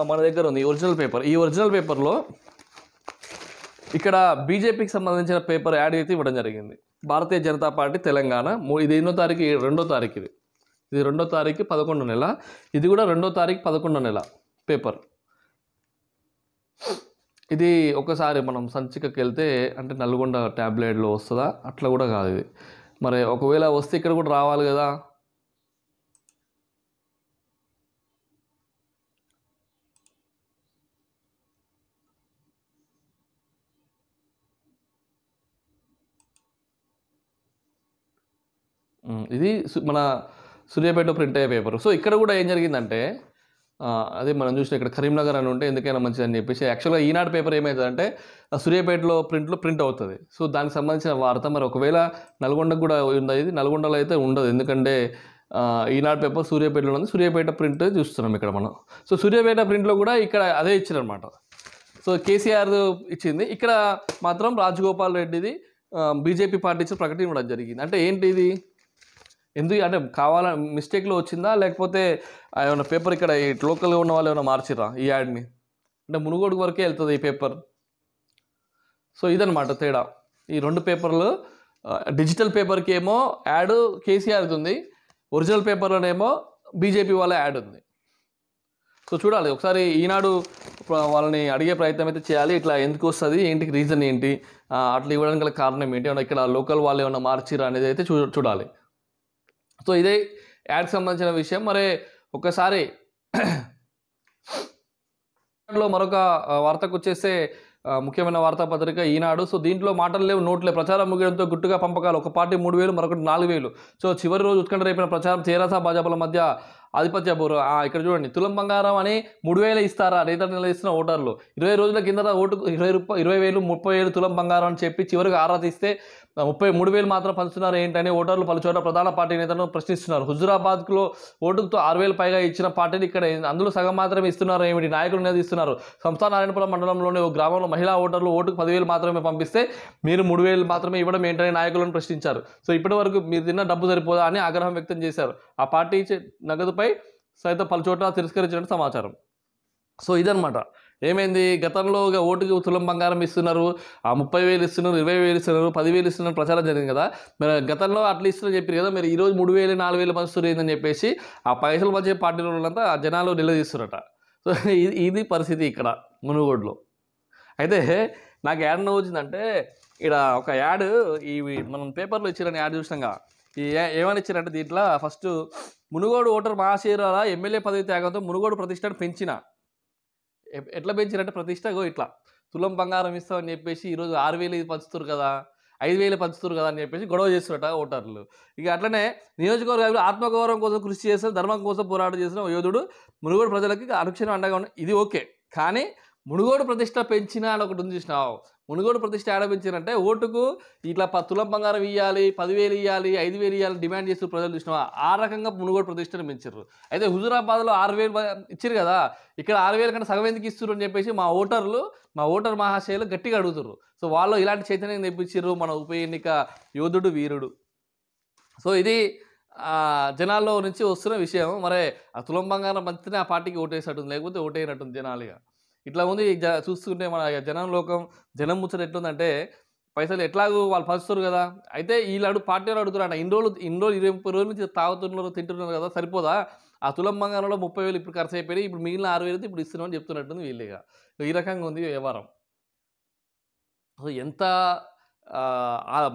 మన దగ్గర ఉంది ఒరిజినల్ పేపర్. ఈ ఒరిజినల్ పేపర్లో ఇక్కడ బీజేపీకి సంబంధించిన పేపర్ యాడ్ అయితే ఇవ్వడం జరిగింది. భారతీయ జనతా పార్టీ తెలంగాణ ఇది ఎన్నో తారీఖు రెండో తారీఖు ఇది. ఇది రెండో తారీఖు పదకొండో నెల. ఇది కూడా రెండో తారీఖు పదకొండో నెల పేపర్. ఇది ఒకసారి మనం సంచికకి వెళ్తే అంటే నల్గొండ ట్యాబ్లెట్లో వస్తుందా? అట్లా కూడా కాదు ఇది. మరి ఒకవేళ వస్తే ఇక్కడ కూడా రావాలి కదా? ఇది మన సూర్యాపేట ప్రింట్ అయ్యే పేపర్ సో ఇక్కడ కూడా ఏం జరిగిందంటే అదే మనం చూసిన ఇక్కడ కరీంనగర్ అని ఉంటే ఎందుకైనా మంచిది అని చెప్పేసి యాక్చువల్గా ఈనాడు పేపర్ ఏమవుతుందంటే సూర్యాపేటలో ప్రింట్లో ప్రింట్ అవుతుంది. సో దానికి సంబంధించిన వార్త మరి ఒకవేళ నల్గొండకు కూడా ఉంది ఇది నల్గొండలో అయితే ఉండదు. ఎందుకంటే ఈనాడు పేపర్ సూర్యాపేటలో ఉంది. సూర్యాపేట ప్రింట్ చూస్తున్నాం ఇక్కడ మనం. సో సూర్యాపేట ప్రింట్లో కూడా ఇక్కడ అదే ఇచ్చారనమాట సో కేసీఆర్ ఇచ్చింది. ఇక్కడ మాత్రం రాజగోపాల్ రెడ్డిది బీజేపీ పార్టీ ఇచ్చిన ప్రకటన ఇవ్వడం జరిగింది. అంటే ఏంటి ఇది? ఎందుకు అంటే కావాల మిస్టేక్లో వచ్చిందా? లేకపోతే ఏమైనా పేపర్ ఇక్కడ ఈ లోకల్గా ఉన్న వాళ్ళు ఏమైనా మార్చిరా ఈ యాడ్ని? అంటే మునుగోడు వరకే వెళ్తుంది ఈ పేపర్. సో ఇదనమాట తేడా. ఈ రెండు పేపర్లు డిజిటల్ పేపర్కి ఏమో యాడ్ కేసీఆర్ది ఉంది. ఒరిజినల్ పేపర్లోనేమో బీజేపీ వాళ్ళ యాడ్ ఉంది. సో చూడాలి. ఒకసారి ఈనాడు వాళ్ళని అడిగే ప్రయత్నం అయితే చేయాలి. ఇట్లా ఎందుకు వస్తుంది? ఏంటి రీజన్ ఏంటి? అట్లా ఇవ్వడానికి గల కారణం ఏంటి? ఏమన్నా ఇక్కడ లోకల్ వాళ్ళు ఏమైనా మార్చిరా అనేది అయితే చూ చూడాలి. సో ఇదే యాడ్కి సంబంధించిన విషయం. మరి ఒకసారి మరొక వార్తకు వచ్చేస్తే ముఖ్యమైన వార్తాపత్రిక ఈనాడు. సో దీంట్లో మాటలు లేవు నోట్లే ప్రచారం ముగియడంతో గుట్టుగా పంపకాలు ఒక పార్టీ మూడు వేలు మరొకటి నాలుగు వేలు. సో చివరి రోజు ఉత్కంఠ రేపిన ప్రచారం తెరాస భాజపాల మధ్య ఆధిపత్య బోరు. ఇక్కడ చూడండి. తులం బంగారం అని మూడు వేలు ఇస్తారా? రైతులు నెల ఇస్తున్న ఓటర్లు. ఇరవై రోజుల కింద ఓటు ఇరవై ఇరవై వేలు ముప్పై వేలు తులం బంగారం అని చెప్పి చివరికి ఆరా తీస్తే ముప్పై మూడు వేలు మాత్రం పంచుతున్నారు. ఏంటని ఓటర్లు పలుచోట ప్రధాన పార్టీ నేతలను ప్రశ్నిస్తున్నారు. హుజురాబాద్లో ఓటుతో ఆరు వేలు పైగా ఇచ్చిన పార్టీలు ఇక్కడ అందులో సగం మాత్రమే ఇస్తున్నారు. ఏమిటి? నాయకులు నిలదీస్తున్నారు సంస్థ నారాయణపురం మండలంలోని ఓ గ్రామంలో మహిళా ఓటర్లు ఓటుకు పదివేలు మాత్రమే పంపిస్తే మీరు మూడు వేలు మాత్రమే ఇవ్వడం ఏంటని నాయకులను ప్రశ్నించారు. సో ఇప్పటి వరకు మీరు తిన్న డబ్బు సరిపోదా అని ఆగ్రహం వ్యక్తం చేశారు. ఆ పార్టీ ఇచ్చే నగదుపై సైతం పలు తిరస్కరించినట్టు సమాచారం. సో ఇదనమాట ఏమైంది? గతంలో ఒక ఓటుకి తులం బంగారం ఇస్తున్నారు. ఆ ముప్పై వేలు ఇస్తున్నారు ఇరవై వేలు ఇస్తున్నారు పదివేలు ఇస్తున్నారు ప్రచారం జరిగింది కదా. మరి గతంలో అట్లా ఇస్తున్నారు చెప్పారు కదా. మరి ఈరోజు మూడు వేలు నాలుగు వేలు పంచుతున్నారు ఏందని చెప్పేసి ఆ పైసలు మంచి పార్టీలో వాళ్ళంతా ఆ జనాలు నిలదీస్తున్నారట సో ఇది ఇది పరిస్థితి ఇక్కడ మునుగోడులో. అయితే నాకు యాడ్ వచ్చిందంటే ఇక్కడ ఒక యాడ్ ఈ మనం పేపర్లో ఇచ్చారని యాడ్ చూసినాగా ఈ ఏమని ఇచ్చారంటే దీంట్లో ఫస్ట్ మునుగోడు ఓటర్ మహాశీరాల ఎమ్మెల్యే పదవి త్యాగంతో మునుగోడు ప్రతిష్టను పెంచిన ఎట్లా పెంచారంటే ప్రతిష్టగో ఇట్లా. తులం బంగారం ఇస్తామని చెప్పేసి ఈరోజు ఆరు వేలు ఇది పంచుతారు కదా ఐదు వేలు పంచుతారు కదా అని చెప్పేసి గొడవ చేస్తున్నట ఓటర్లు. ఇక అట్లనే నియోజకవర్గాలు ఆత్మగౌరవం కోసం కృషి చేసిన ధర్మం కోసం పోరాటం చేసిన యోధుడు మునుగోడు ప్రజలకి అనుక్షణం అండగా ఉన్న ఇది ఓకే. కానీ మునుగోడు ప్రతిష్ట పెంచిన అని ఒకటి ఉంది చూసినావు? మునుగోడు ప్రతిష్ట ఆడపించారంటే ఓటుకు ఇట్లా ప తులం బంగారం ఇవ్వాలి పదివేలు ఇవ్వాలి ఐదు వేలు ఇవ్వాలి డిమాండ్ చేస్తూ ప్రజలు చూసినా ఆ రకంగా మునుగోడు ప్రతిష్టను పెంచారు అయితే హుజురాబాద్లో ఆరు వేలు ఇచ్చారు కదా? ఇక్కడ ఆరు వేల కంటే సగం ఎందుకు ఇస్తారు అని చెప్పేసి మా ఓటర్లు మా ఓటర్ మహాశయులు గట్టిగా అడుగుతారు సో వాళ్ళు ఇలాంటి చైతన్యం తెప్పించారు మన ఉప ఎన్నిక యోధుడు వీరుడు. సో ఇది జనాల్లో నుంచి వస్తున్న విషయం. మరి ఆ తులం బంగారం పంచితేనే ఆ పార్టీకి ఓటేసినట్టుంది లేకపోతే ఓటేయనట్టుంది జనాలుగా ఇట్లా ఉంది. చూస్తుంటే మన జనం లోకం జనం ముచ్చట ఎట్లుందంటే పైసలు ఎట్లాగూ వాళ్ళు పంచుతారు కదా. అయితే వీళ్ళు అడుగు పార్టీ వాళ్ళు అడుగుతారు ఇన్ని రోజులు ఇన్ని రోజులు ఇరవై ముప్పై రోజుల నుంచి తాగుతున్నారు తింటున్నారు కదా సరిపోదా? ఆ తులం బంగారంలో ముప్పై వేలు ఇప్పుడు ఖర్చు అయిపోయి ఇప్పుడు మిగిలిన ఆరు వేలు ఇప్పుడు ఇస్తున్నామని చెప్తున్నట్టుంది వీళ్ళుగా ఈ రకంగా ఉంది వ్యవహారం. సో ఎంత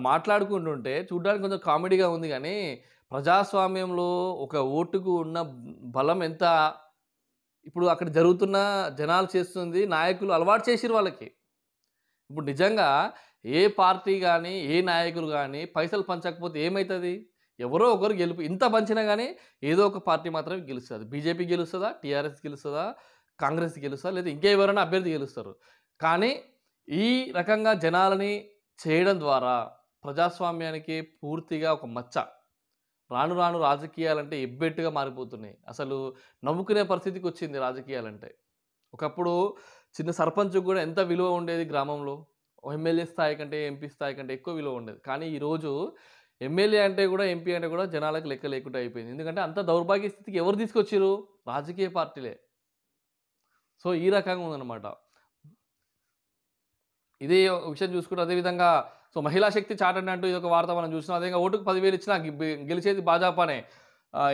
మాట్లాడుకుంటుంటే చూడడానికి కొంచెం కామెడీగా ఉంది కానీ ప్రజాస్వామ్యంలో ఒక ఓటుకు ఉన్న బలం ఎంత ఇప్పుడు అక్కడ జరుగుతున్న జనాలు చేస్తుంది నాయకులు అలవాటు చేసిరు వాళ్ళకి. ఇప్పుడు నిజంగా ఏ పార్టీ కానీ ఏ నాయకులు కానీ పైసలు పంచకపోతే ఏమవుతుంది ఎవరో ఒకరు గెలుపు ఇంత పంచినా కానీ ఏదో ఒక పార్టీ మాత్రమే గెలుస్తుంది. బీజేపీ గెలుస్తుందా? టీఆర్ఎస్ గెలుస్తుందా? కాంగ్రెస్ గెలుస్తుందా? లేదా ఇంకెవరైనా అభ్యర్థి గెలుస్తారు. కానీ ఈ రకంగా జనాలని చేయడం ద్వారా ప్రజాస్వామ్యానికి పూర్తిగా ఒక మచ్చ. రాను రాను రాజకీయాలంటే ఎబ్బెట్టుగా మారిపోతున్నాయి. అసలు నవ్వుకునే పరిస్థితికి వచ్చింది రాజకీయాలంటే. ఒకప్పుడు చిన్న సర్పంచ్ కూడా ఎంత విలువ ఉండేది గ్రామంలో? ఎమ్మెల్యే స్థాయి కంటే ఎంపీ స్థాయి కంటే ఎక్కువ విలువ ఉండేది. కానీ ఈరోజు ఎమ్మెల్యే అంటే కూడా ఎంపీ అంటే కూడా జనాలకు లెక్క లేకుండా అయిపోయింది. ఎందుకంటే అంత దౌర్భాగ్య స్థితికి ఎవరు తీసుకొచ్చారు రాజకీయ పార్టీలే. సో ఈ రకంగా ఉందన్నమాట. ఇదే విషయం చూసుకుంటే అదేవిధంగా సో మహిళా శక్తి చాటండి అంటూ ఇది ఒక వార్త మనం చూసినాం అదేవిధంగా ఓటుకు పదివేలు ఇచ్చినా గెలిచేది భాజపానే.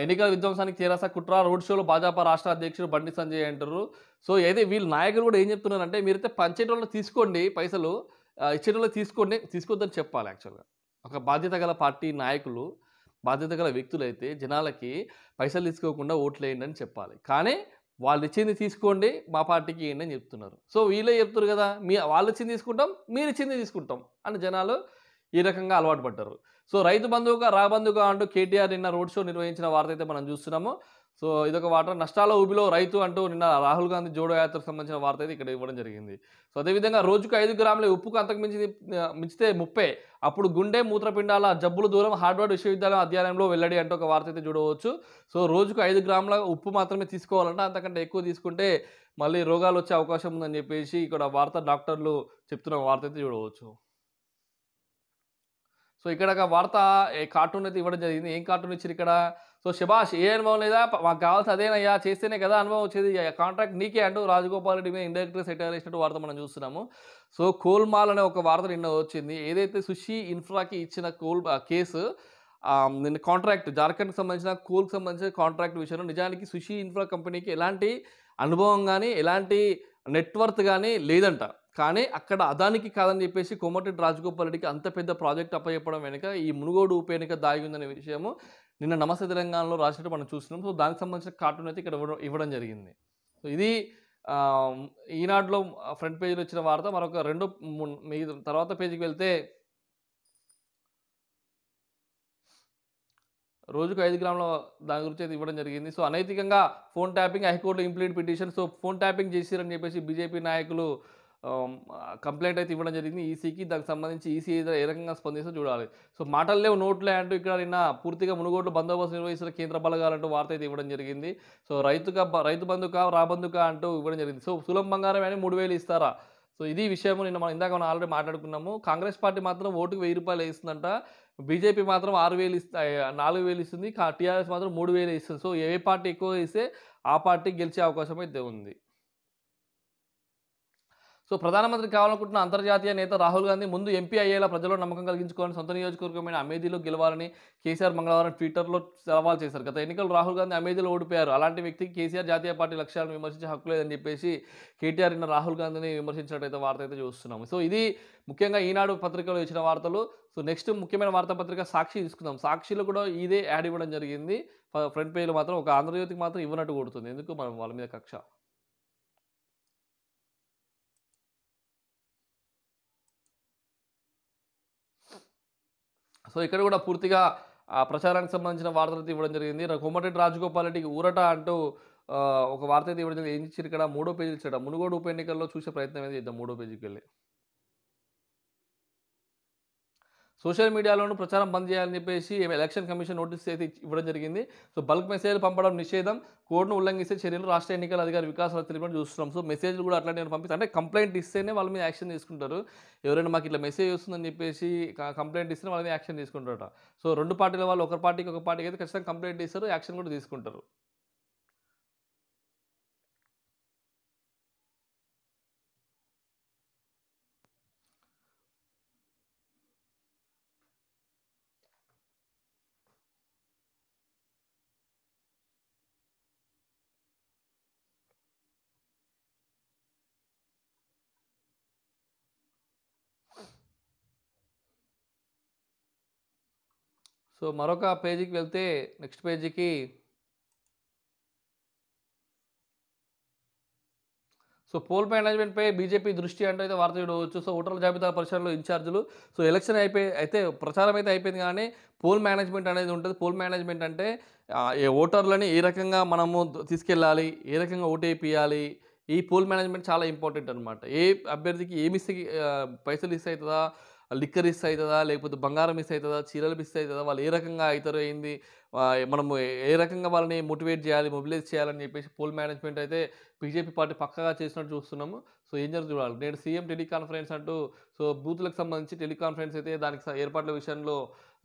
ఎన్నికల విధ్వంసానికి చేరాస కుట్ర రోడ్ షోలో భాజపా రాష్ట్ర అధ్యక్షుడు బండి సంజయ్ అంటారు. సో అయితే వీళ్ళు నాయకులు కూడా ఏం చెప్తున్నారంటే మీరైతే పంచేటోళ్ళు తీసుకోండి పైసలు ఆ, ఇచ్చేటోళ్ళు తీసుకోండి తీసుకోవద్దని చెప్పాలి యాక్చువల్గా. ఒక బాధ్యత గల పార్టీ నాయకులు బాధ్యత గల వ్యక్తులు అయితే జనాలకి పైసలు తీసుకోకుండా ఓట్లు వేయండి అని చెప్పాలి. కానీ వాళ్ళు ఇచ్చింది తీసుకోండి మా పార్టీకి ఇవ్వండి అని చెప్తున్నారు. సో వీళ్ళే చెప్తారు కదా మీ వాళ్ళు ఇచ్చింది తీసుకుంటాం మీరు ఇచ్చింది తీసుకుంటాం అని జనాలు ఈ రకంగా అలవాటు పడ్డారు. సో రైతు బంధువుగా రాబంధుగా అంటూ కేటీఆర్ నిన్న రోడ్ షో నిర్వహించిన వార్త అయితే మనం చూస్తున్నాము. సో ఇదొక వార్త నష్టాల ఊబిలో రైతు అంటూ నిన్న రాహుల్ గాంధీ జోడో యాత్రకు సంబంధించిన వార్త అయితే ఇక్కడ ఇవ్వడం జరిగింది. సో అదేవిధంగా రోజుకు ఐదు గ్రాముల ఉప్పుకు అంతకు మించి మించితే ముప్పై. అప్పుడు గుండె మూత్రపిండాల జబ్బులు దూరం హార్డ్వర్డ్ విశ్వవిద్యాలయం అధ్యయనంలో వెల్లడి అంటూ ఒక వార్త అయితే చూడవచ్చు. సో రోజుకు ఐదు గ్రాముల ఉప్పు మాత్రమే తీసుకోవాలంటే అంతకంటే ఎక్కువ తీసుకుంటే మళ్ళీ రోగాలు వచ్చే అవకాశం ఉందని చెప్పేసి ఇక్కడ వార్త డాక్టర్లు చెప్తున్న వార్త అయితే చూడవచ్చు. సో ఇక్కడ ఒక వార్త కార్టూన్ అయితే ఇవ్వడం జరిగింది. ఏం కార్టూన్ ఇచ్చారు ఇక్కడ? సో శభాష్ ఏ అనుభవం లేదా? మాకు కావాల్సిన అదేనయ్యా చేస్తేనే కదా అనుభవం వచ్చేది. కాంట్రాక్ట్ నీకే అంటూ రాజగోపాల్ రెడ్డి మీద ఇండైరెక్ట్గా సెటర్ చేసినట్టు వార్త మనం చూస్తున్నాము. సో కోల్మాల్ అనే ఒక వార్త నిన్న వచ్చింది. ఏదైతే సుషి ఇన్ఫ్రాకి ఇచ్చిన కోల్ కేసు నిన్న కాంట్రాక్ట్ జార్ఖండ్కి సంబంధించిన కోల్కి సంబంధించిన కాంట్రాక్ట్ విషయంలో నిజానికి సుషి ఇన్ఫ్రా కంపెనీకి ఎలాంటి అనుభవం కానీ ఎలాంటి నెట్వర్త్ కానీ లేదంట. కానీ అక్కడ అదానికి కాదని చెప్పేసి కోమటిరెడ్డి రాజగోపాల్ రెడ్డికి అంత పెద్ద ప్రాజెక్ట్ అప్పచెప్పడం వెనుక ఈ మునుగోడు ఉప ఎన్నిక దాగి ఉందనే విషయము నిన్న నమస్తే తెలంగాణలో రాసినట్టు మనం చూస్తున్నాం. సో దానికి సంబంధించిన కార్టూన్ అయితే ఇక్కడ ఇవ్వడం ఇవ్వడం జరిగింది. సో ఇది ఈనాడులో ఫ్రంట్ పేజీలో వచ్చిన వార్త. మరొక రెండో మూడు- తర్వాత పేజీకి వెళ్తే రోజుకు ఐదు గ్రాముల దాని గురించి అయితే ఇవ్వడం జరిగింది. సో అనైతికంగా ఫోన్ ట్యాపింగ్ హైకోర్టులో implead petition. So phone tapping చేసిరని చెప్పేసి బీజేపీ నాయకులు కంప్లైంట్ అయితే ఇవ్వడం జరిగింది. ఈసీకి దానికి సంబంధించి ఈసీ ఏ రకంగా స్పందిస్తూ చూడాలి. సో మాటల్లో నోట్లే అంటూ ఇక్కడ నిన్న పూర్తిగా మునుగోడు బందోబస్తు నిర్వహిస్తున్న కేంద్ర బలగాలంటూ వార్త అయితే ఇవ్వడం జరిగింది. సో రైతుగా రైతు బంధుకా రాబందుకా అంటూ ఇవ్వడం జరిగింది. సో సులం బంగారం అని మూడు వేలు ఇస్తారా? సో ఇది విషయం నిన్న మనం ఇందాక మనం ఆల్రెడీ మాట్లాడుకున్నాము. కాంగ్రెస్ పార్టీ మాత్రం ఓటుకు వెయ్యి రూపాయలు వేస్తుందంట బీజేపీ మాత్రం ఆరు వేలు ఇస్తా నాలుగు వేలు ఇస్తుంది. టీఆర్ఎస్ మాత్రం మూడు వేలు ఇస్తుంది. సో ఏ పార్టీ ఎక్కువ ఇస్తే ఆ పార్టీ గెలిచే అవకాశం అయితే ఉంది. సో ప్రధానమంత్రి కావాలనుకుంటున్న అంతర్జాతీయ నేత రాహుల్ గాంధీ ముందు ఎంపీ అయ్యేలా ప్రజల్లో నమ్మకం కలిగించుకోవాలని సొంత నియోజకవర్గమైన అమేధీలో గెలవాలని కేసీఆర్ మంగళవారం ట్విట్టర్లో సవాల్ చేశారు. గత ఎన్నికలు రాహుల్ గాంధీ అమేధీలో ఓడిపోయారు. అలాంటి వ్యక్తికి కేసీఆర్ జాతీయ పార్టీ లక్ష్యాలను విమర్శించే హక్కు లేదని చెప్పేసి కేటీఆర్ నిన్న రాహుల్ గాంధీని విమర్శించినట్టయితే వార్త అయితే చూస్తున్నాము. సో ఇది ముఖ్యంగా ఈనాడు పత్రికలో ఇచ్చిన వార్తలు. సో నెక్స్ట్ ముఖ్యమైన వార్తాపత్రిక సాక్షి తీసుకుందాం. సాక్షిలో కూడా ఇదే యాడ్ ఇవ్వడం జరిగింది. ఫ్రంట్ పేజ్లో మాత్రం ఒక ఆంధ్రజ్యోతికి మాత్రం ఇవ్వనట్టు కొడుతుంది. ఎందుకు? మనం వాళ్ళ మీద కక్ష. సో ఇక్కడ కూడా పూర్తిగా ఆ ప్రచారానికి సంబంధించిన వార్తలు ఇవ్వడం జరిగింది. కొమ్మటి కోమటిరెడ్డి రాజగోపాల్ రెడ్డికి ఊరట అంటూ ఒక వార్త అయితే ఇవ్వడం జరిగింది. ఏం ఇచ్చారు ఇక్కడ? మూడో పేజీ ఇచ్చాడు? మునుగోడు ఉప ఎన్నికల్లో చూసే ప్రయత్నం అయితే చేద్దాం మూడో పేజీకి వెళ్ళి. సోషల్ మీడియాలోనూ ప్రచారం బంద్ చేయాలని చెప్పేసి ఎలక్షన్ కమిషన్ నోటీస్ అయితే ఇవ్వడం జరిగింది. సో బల్క్ మెసేజ్ పంపడం నిషేధం. కోడ్ను ఉల్లంఘిస్తే చర్యలు రాష్ట్ర ఎన్నికల అధికారి వికాస్ తెలిపి చూస్తున్నాం. సో మెసేజ్లు కూడా అట్లాంటి పంపిస్తారు అంటే కంప్లైంట్ ఇస్తేనే వాళ్ళ మీద యాక్షన్ తీసుకుంటారు. ఎవరైనా మాకు ఇట్లా మెసేజ్ వస్తుందని చెప్పేసి కంప్లైంట్ ఇస్తేనే వాళ్ళ మీద యాక్షన్ తీసుకుంటారట. సో రెండు పార్టీల వాళ్ళు ఒక పార్టీకి ఒక పార్టీకి అయితే ఖచ్చితంగా కంప్లైంట్ ఇస్తారు యాక్షన్ కూడా తీసుకుంటారు. సో మరొక పేజీకి వెళ్తే నెక్స్ట్ పేజీకి సో పోల్ మేనేజ్మెంట్పై బీజేపీ దృష్టి అంటే అయితే వార్త చూడవచ్చు. సో ఓటర్ల జాబితా పరిశీలనలో ఇన్ఛార్జీలు. సో ఎలక్షన్ అయిపోయి అయితే ప్రచారం అయితే అయిపోయింది కానీ పోల్ మేనేజ్మెంట్ అనేది ఉంటుంది. పోల్ మేనేజ్మెంట్ అంటే ఏ ఓటర్లని ఏ రకంగా మనము తీసుకెళ్ళాలి ఏ రకంగా ఓటేపియాలి ఈ పోల్ మేనేజ్మెంట్ చాలా ఇంపార్టెంట్ అనమాట ఏ అభ్యర్థికి ఏమి పైసలు ఇస్తే అవుతుందా లిక్కర్ మిస్ అవుతుందా లేకపోతే బంగారం మిస్ అవుతుందా చీరలు మిస్ అవుతుందా వాళ్ళు ఏ రకంగా అవుతారో ఏంది? మనము ఏ- రకంగా వాళ్ళని మోటివేట్ చేయాలి మొబిలైజ్ చేయాలని చెప్పేసి పోల్ మేనేజ్మెంట్ అయితే బీజేపీ పార్టీ పక్కగా చేసినట్టు చూస్తున్నాము. సో ఏం జరుగుతుంది చూడాలి నేడు సీఎం టెలికాన్ఫరెన్స్ అంటూ సో బూత్లకు సంబంధించి టెలికాన్ఫరెన్స్ అయితే దానికి ఏర్పాట్ల విషయంలో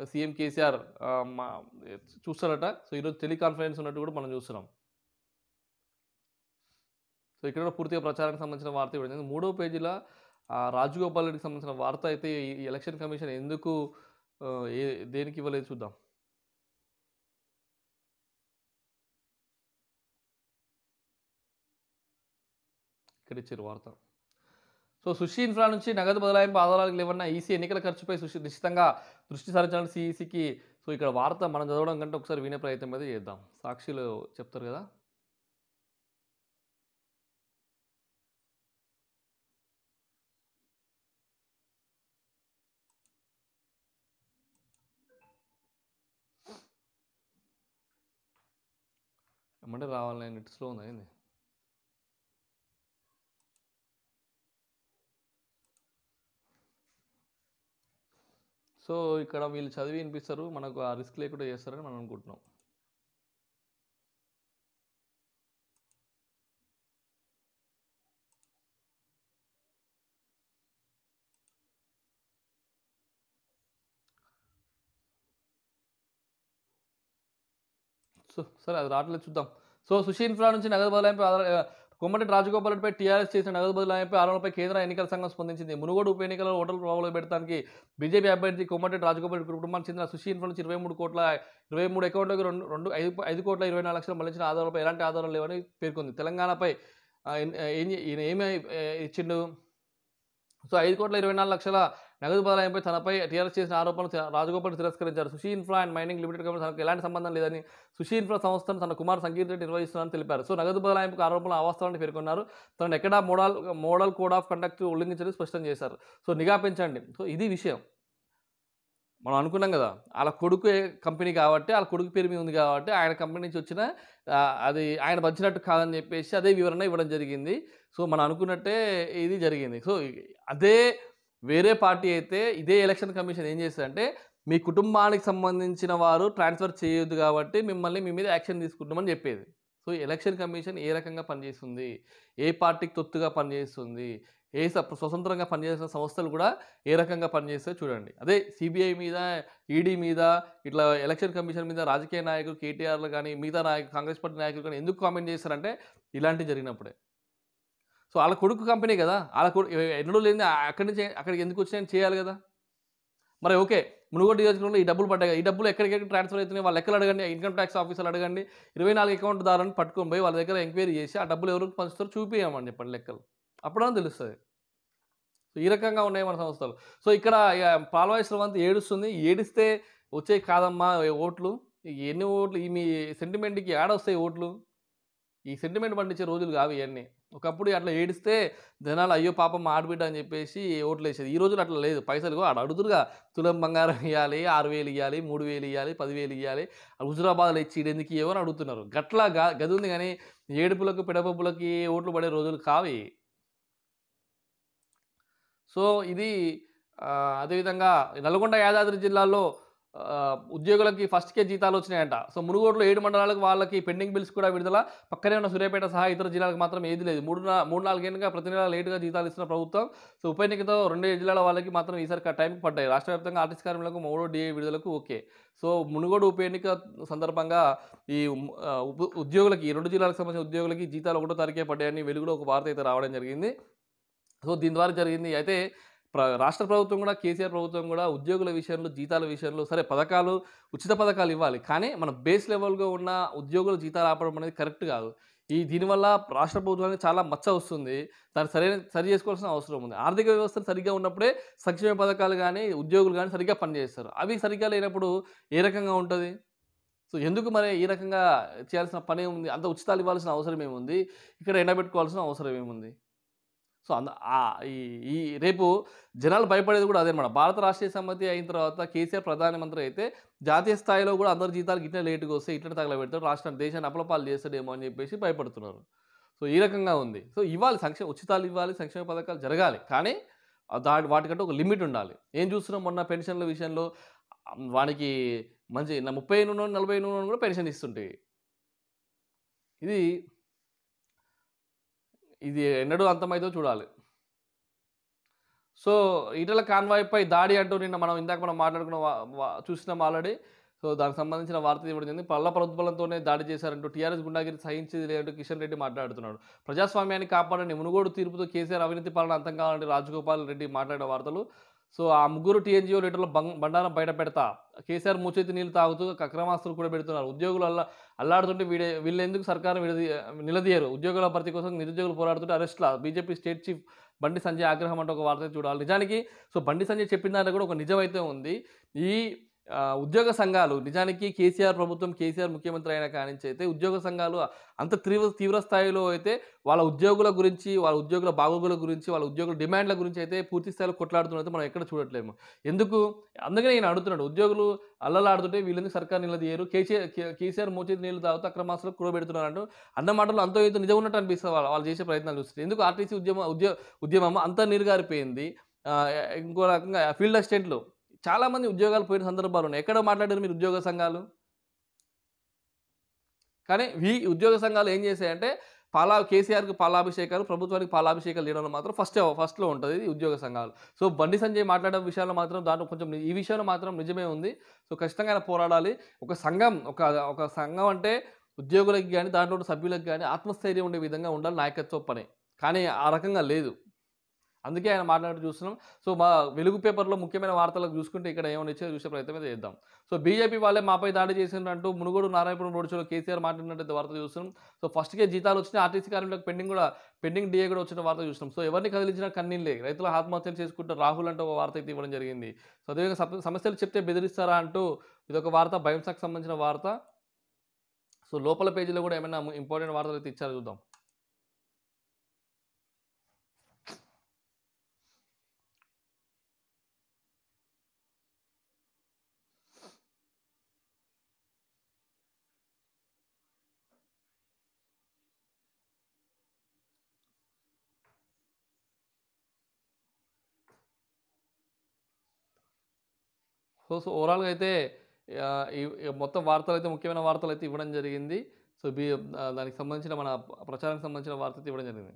సీఎం కేసీఆర్ మా చూస్తారట. సో ఈరోజు టెలికాన్ఫరెన్స్ ఉన్నట్టు కూడా మనం చూస్తున్నాం. సో ఇక్కడ పూర్తిగా ప్రచారానికి సంబంధించిన వార్త ఇవ్వడం మూడో పేజీలో రాజగోపాల్ రెడ్డికి సంబంధించిన వార్త అయితే ఈ ఎలక్షన్ కమిషన్ ఎందుకు ఏ దేనికి ఇవ్వలేదు చూద్దాం. ఇక్కడ ఇచ్చారు వార్త. సో సుషి ఇన్ఫ్రా నుంచి నగదు బదలాయింపు ఆధారాలకు లేవన్న ఈసీ ఎన్నికల ఖర్చుపై సుషి నిశ్చితంగా దృష్టి సారించాలని సిఈసికి సో ఇక్కడ వార్త మనం చదవడం కంటే ఒకసారి వినే ప్రయత్నం అయితే చేద్దాం. సాక్షిలో చెప్తారు కదా. ఏమంటే రావాలి నెట్ స్లో ఉంది సో ఇక్కడ వీళ్ళు చదివి వినిపిస్తారు మనకు ఆ రిస్క్ లేకుండా చేస్తారని మనం అనుకుంటున్నాం. సో సరే అది రావట్లేదు చూద్దాం సో సుశీల్ ఇన్ఫ్రా నుంచి నగదు బదలాయింపు కొమ్మటి రాజగోపాల్ రెడ్డిపై టీఆర్ఎస్ చేసిన నగదు బదలాయింపు ఆరోపణలపై కేంద్ర ఎన్నికల సంఘం స్పందించింది మునుగోడు ఉప ఎన్నికల్లో ఓటర్లు ప్రభావం పెడతానికి బీజేపీ అభ్యర్థి కొమ్మటి రాజగోపాల్ రెడ్డి కుటుంబానికి చెందిన సుషి ఇన్ఫ్రా నుంచి ఇరవై మూడు కోట్ల ఇరవై మూడు అకౌంట్లకు రెండు రెండు ఐదు ఐదు కోట్ల ఇరవై నాలుగు లక్షలు మళ్ళించిన ఆధారాలపై ఎలాంటి ఆధారాలు లేవని పేర్కొంది తెలంగాణపై ఏం ఈయన ఏమి ఇచ్చిండు సో ఐదు కోట్ల ఇరవై నాలుగు లక్షల నగదు బదలాయింపై తనపై టీఆర్ఎస్ చేసిన ఆరోపణలు రాజగోపాల్ తిరస్కరించారు. Sushee infra and mining limited company తనకు ఎలాంటి సంబంధం లేదని సుషీ ఇన్ఫ్రా సంస్థను తన కుమార్ సంగీత్ రెడ్డి నిర్వహిస్తున్నారని తెలిపారు. సో నగదు బదలాయింపు ఆరోపణలు అవాస్తవాన్ని పేర్కొన్నారు. తను ఎక్కడా model model code of conduct ఉల్లంఘించని స్పష్టం చేశారు. సో నిఘా పెంచండి. సో ఇది విషయం. మనం అనుకున్నాం కదా వాళ్ళ కొడుకు కంపెనీ కాబట్టి వాళ్ళ కొడుకు పేరు మీద ఉంది కాబట్టి ఆయన కంపెనీ నుంచి వచ్చిన అది ఆయన వచ్చినట్టు కాదని చెప్పేసి అదే వివరణ ఇవ్వడం జరిగింది. సో మనం అనుకున్నట్టే ఇది జరిగింది. సో అదే వేరే పార్టీ అయితే ఇదే ఎలక్షన్ కమిషన్ ఏం చేస్తుందంటే మీ కుటుంబానికి సంబంధించిన వారు ట్రాన్స్ఫర్ చేయొద్దు కాబట్టి మిమ్మల్ని మీ మీద యాక్షన్ తీసుకుంటామని చెప్పేది. సో ఎలక్షన్ కమిషన్ ఏ రకంగా పనిచేస్తుంది? ఏ పార్టీకి తొత్తుగా పనిచేస్తుంది? ఏ స్వతంత్రంగా పనిచేసిన సంస్థలు కూడా ఏ రకంగా పనిచేస్తాయో చూడండి. అదే సిబిఐ మీద ఈడీ మీద ఇట్లా ఎలక్షన్ కమిషన్ మీద రాజకీయ నాయకులు కేటీఆర్లు కానీ మిగతా నాయకులు కాంగ్రెస్ పార్టీ నాయకులు కానీ ఎందుకు కామెంట్ చేస్తారంటే ఇలాంటివి జరిగినప్పుడే. సో వాళ్ళ కొడుకు కంపెనీ కదా. వాళ్ళ కొడుకు ఎన్నడూ లేని అక్కడి నుంచి అక్కడికి ఎందుకు వచ్చినాయని చేయాలి కదా? మరి ఓకే మునుగోడు నియోజకవర్గంలో ఈ డబ్బులు పడ్డాయి ఈ డబ్బులు ఎక్కడికెక్కడ ట్రాన్స్ఫర్ అవుతున్నాయి? వాళ్ళ ఎక్కడ అడగండి ఇన్కమ్ ట్యాక్స్ ఆఫీసర్లు అడగండి. ఇరవై నాలుగు అకౌంట్ దారుని పట్టుకొని పోయి వాళ్ళ దగ్గర ఎంక్వైరీ చేసి ఆ డబ్బులు ఎవరికి పంచుతారో చూపించమని చెప్పండి లెక్కలు. అప్పుడని తెలుస్తుంది. సో ఈ రకంగా ఉన్నాయి మన సంస్థలు. సో ఇక్కడ ఇక పాల్వాయి ఏడుస్తుంది. ఏడిస్తే వచ్చే కాదమ్మా ఓట్లు? ఎన్ని ఓట్లు? ఈ మీ సెంటిమెంట్కి ఆడొస్తాయి ఓట్లు? ఈ సెంటిమెంట్ పండించే రోజులు కావు ఇవన్నీ ఒకప్పుడు అట్లా ఏడిస్తే జనాలు అయ్యో పాపం ఆడబిడ్డ అని చెప్పేసి ఓట్లు వేసేది ఈ రోజులు అట్లా లేదు. పైసలు ఆడ అడుగుతురుగా. తులం బంగారం ఇవ్వాలి ఆరు వేలు ఇవ్వాలి మూడు వేలు ఇవ్వాలి పదివేలు ఇవ్వాలి హుజురాబాద్లో ఇచ్చి ఎందుకు ఇవ్వని అడుగుతున్నారు. గట్లా గది ఉంది కానీ ఏడుపులకు పిడపప్పులకి ఓట్లు పడే రోజులు కావి. సో ఇది అదేవిధంగా నల్గొండ యాదాద్రి జిల్లాలో ఉద్యోగులకి ఫస్ట్కే జీతాలు వచ్చినాయంట. సో మునుగోడులో ఏడు మండలాలకు వాళ్ళకి పెండింగ్ బిల్స్ కూడా విడుదల. పక్కనే ఉన్న సూర్యాపేట సహా ఇతర జిల్లాలకు మాత్రం ఏది లేదు. మూడు మూడు నాలుగేళ్ళుగా ప్రతి నెల లేటుగా జీతాలు ఇస్తున్న ప్రభుత్వం. సో ఉప ఎన్నికతో రెండు జిల్లాల వాళ్ళకి మాత్రం ఈసారి టైంకి పడ్డాయి. రాష్ట్ర వ్యాప్తంగా ఆర్టీసీ కార్మికులకు మూడో డిఏ విడుదలకు ఓకే. సో మునుగోడు ఉప ఎన్నిక సందర్భంగా ఈ ఉద్యోగులకి ఈ రెండు జిల్లాలకు సంబంధించిన ఉద్యోగులకి జీతాలు ఒకటో తారీఖే పడ్డాయని వెలుగులో ఒక వార్త అయితే రావడం జరిగింది. సో దీని ద్వారా జరిగింది. అయితే రాష్ట్ర ప్రభుత్వం కూడా కేసీఆర్ ప్రభుత్వం కూడా ఉద్యోగుల విషయంలో జీతాల విషయంలో సరే పథకాలు ఉచిత పథకాలు ఇవ్వాలి. కానీ మన బేస్ లెవెల్గా ఉన్న ఉద్యోగుల జీతాలు ఆపడం అనేది కరెక్ట్ కాదు. ఈ దీనివల్ల రాష్ట్ర ప్రభుత్వానికి చాలా మచ్చ వస్తుంది. దాన్ని సరైన సరి చేసుకోవాల్సిన అవసరం ఉంది. ఆర్థిక వ్యవస్థ సరిగ్గా ఉన్నప్పుడే సంక్షేమ పథకాలు కానీ ఉద్యోగులు కానీ సరిగ్గా పనిచేస్తారు. అవి సరిగ్గా లేనప్పుడు ఏ రకంగా ఉంటుంది? సో ఎందుకు మరి ఈ రకంగా చేయాల్సిన పని ఏముంది? అంత ఉచితాలు ఇవ్వాల్సిన అవసరం ఏముంది? ఇక్కడ ఎండబెట్టుకోవాల్సిన అవసరం ఏముంది? సో అంద ఈ ఈ రేపు జనాలు భయపడేది కూడా అదేనమాట భారత రాష్ట్రీయ సమితి అయిన తర్వాత కేసీఆర్ ప్రధానమంత్రి అయితే జాతీయ స్థాయిలో కూడా అందరి జీతాలు ఇట్లా లేటుగా వస్తే ఇట్లా తగలబెడతాడు రాష్ట్రాన్ని దేశాన్ని అప్లపాలు చేస్తాడేమో అని చెప్పేసి భయపడుతున్నారు. సో ఈ రకంగా ఉంది. సో ఇవ్వాలి సంక్షేమ ఉచితాలు ఇవ్వాలి సంక్షేమ పథకాలు జరగాలి. కానీ ఆ దా వాటికంటే ఒక లిమిట్ ఉండాలి. ఏం చూస్తున్నాం మొన్న పెన్షన్ల విషయంలో? వానికి మంచి ముప్పై నూనె నలభై నూనె కూడా పెన్షన్ ఇస్తుంటాయి ఇది ఇది ఎన్నడూ అంతమైతే చూడాలి. సో ఈటల కాన్వాయ్పై దాడి అంటూ నిన్న మనం ఇందాక మనం మాట్లాడుకున్న చూసినాం ఆల్రెడీ. సో దానికి సంబంధించిన వార్త ఇవ్వడం జరిగింది పల్ల ప్రభుత్వంతోనే దాడి చేశారంటూ టీఆర్ఎస్ గుండాగిరి సహించేది లేదంటూ కిషన్ రెడ్డి మాట్లాడుతున్నాడు. ప్రజాస్వామ్యాన్ని కాపాడని మునుగోడు తీర్పుతో కేసీఆర్ అవినీతి పాలన అంతం కావాలంటే రాజగోపాల్ రెడ్డి మాట్లాడిన వార్తలు. సో ఆ ముగ్గురు టీఎన్జిఓ లీటర్లు బంగ్ బండారం బయట పెడతా. కేసీఆర్ మూచేతి నీళ్ళు తాగుతూ అక్రమాస్తులు కూడా పెడుతున్నారు. ఉద్యోగులు అల్లా అల్లాడుతుంటే వీడే వీళ్ళు ఎందుకు సర్కారు విడది నిలదీయరు? ఉద్యోగుల భర్తీ కోసం నిరుద్యోగులు పోరాడుతుంటే అరెస్ట్లా? BJP state chief Bandi Sanjay ఆగ్రహం అంటే ఒక వార్త చూడాలి. నిజానికి సో బండి సంజయ్ చెప్పిన దాంట్లో కూడా ఒక నిజమైతే ఉంది. ఈ ఉద్యోగ సంఘాలు నిజానికి కేసీఆర్ ప్రభుత్వం కేసీఆర్ ముఖ్యమంత్రి అయిన కానించి అయితే ఉద్యోగ సంఘాలు అంత తీవ్ర తీవ్ర స్థాయిలో అయితే వాళ్ళ ఉద్యోగుల గురించి వాళ్ళ ఉద్యోగుల బాగోగుల గురించి వాళ్ళ ఉద్యోగుల డిమాండ్ల గురించి అయితే పూర్తి స్థాయిలో కొట్లాడుతున్నది మనం ఎక్కడ చూడట్లేము. ఎందుకు? అందుకనే నేను అడుగుతున్నాడు ఉద్యోగులు అల్లలాడుతుంటే వీళ్ళందుకు సర్కార్ నిలదీయరు? కేసీఆర్ కేసీఆర్ మోచేతి నీళ్ళు తాగుతూ అక్రమాసులు కూడబెడుతున్నారు అన్న మాటలు అంతో ఇంత నిజం ఉన్నట్టు అనిపిస్తుంది వాళ్ళు వాళ్ళు చేసే ప్రయత్నాలు చూస్తే ఎందుకు ఆర్టీసీ ఉద్యమ ఉద్యో ఉద్యమం అంతా నీరుగారిపోయింది? ఇంకో రకంగా ఫీల్డ్ అసిస్టెంట్లు చాలామంది ఉద్యోగాలు పోయిన సందర్భాలు ఉన్నాయి. ఎక్కడ మాట్లాడారు మీరు ఉద్యోగ సంఘాలు? కానీ ఈ ఉద్యోగ సంఘాలు ఏం చేశాయంటే పాలా కేసీఆర్కి పాలాభిషేకాలు ప్రభుత్వానికి పాలాభిషేకాలు చేయడంలో మాత్రం ఫస్ట్ ఫస్ట్లో ఉంటుంది ఈ ఉద్యోగ సంఘాలు. సో బండి సంజయ్ మాట్లాడే విషయాల్లో మాత్రం దాంట్లో కొంచెం ఈ విషయంలో మాత్రం నిజమే ఉంది. సో ఖచ్చితంగా పోరాడాలి. ఒక సంఘం ఒక ఒక సంఘం అంటే ఉద్యోగులకి కానీ దాంట్లో సభ్యులకు కానీ ఆత్మస్థైర్యం ఉండే విధంగా ఉండాలి నాయకత్వ పని. కానీ ఆ రకంగా లేదు. అందుకే ఆయన మాట్లాడుతూ చూస్తున్నాం. సో మా వెలుగు పేపర్లో ముఖ్యమైన వార్తలకు చూసుకుంటే ఇక్కడ ఏమైనా ఇచ్చే చూసే ప్రయత్నం అయితే చేద్దాం. సో బీజేపీ వాళ్ళే మాపై దాడి చేసిందంటూ మునుగోడు నారాయణపురం రోడ్ షోలో కేసీఆర్ మాట్లాడినట్టు వార్త చూస్తున్నాం. సో ఫస్ట్కే జీతాలు వచ్చిన ఆర్టీసీ కార్మికులకు పెండింగ్ కూడా పెండింగ్ డిఏ కూడా వచ్చిన వార్త చూస్తున్నాం. సో ఎవరిని కదిలించినా కన్నీళ్ళే. రైతులు ఆత్మహత్యలు చేసుకుంటూ రాహుల్ అంటూ ఒక వార్త అయితే ఇవ్వడం జరిగింది. సో అదేవిధంగా సమస్యలు చెప్తే బెదిరిస్తారా అంటూ ఇదొక వార్త భయంసాకు సంబంధించిన వార్త. సో లోపల పేజీలో కూడా ఏమైనా ఇంపార్టెంట్ వార్తలు అయితే ఇచ్చారు చూద్దాం. సో సో ఓవరాల్గా అయితే మొత్తం వార్తలు అయితే ముఖ్యమైన వార్తలు అయితే ఇవ్వడం జరిగింది. సో బి దానికి సంబంధించిన మన ప్రచారానికి సంబంధించిన వార్త అయితే ఇవ్వడం జరిగింది.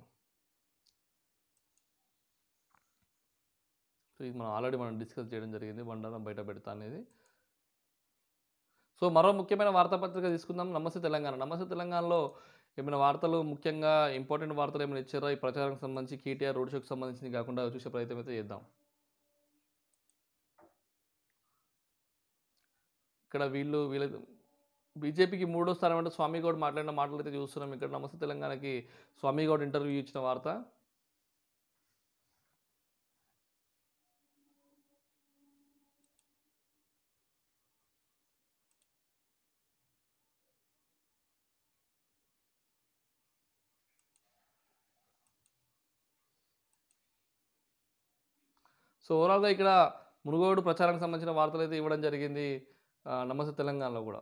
సో ఇది మనం ఆల్రెడీ మనం డిస్కస్ చేయడం జరిగింది. బండారం బయట పెడతా అనేది. సో మరో ముఖ్యమైన వార్తాపత్రిక తీసుకుందాం. నమస్తే తెలంగాణ. నమస్తే తెలంగాణలో ఏమైనా వార్తలు ముఖ్యంగా ఇంపార్టెంట్ వార్తలు ఏమైనా ఇచ్చారా? ఈ ప్రచారానికి సంబంధించి కేటీఆర్ రోడ్ షోకి సంబంధించింది కాకుండా చూసే ప్రయత్నం అయితే చేద్దాం. ఇక్కడ వీళ్ళు వీళ్ళ బీజేపీకి మూడో స్థానం అంటే స్వామి గౌడ్ మాట్లాడిన మాటలు అయితే చూస్తున్నాం. ఇక్కడ నమస్తే తెలంగాణకి స్వామి గౌడ్ ఇంటర్వ్యూ ఇచ్చిన వార్త. సో ఓవరాల్గా ఇక్కడ మునుగోడు ప్రచారానికి సంబంధించిన వార్తలు అయితే ఇవ్వడం జరిగింది. నమస్తే తెలంగాణలో కూడా.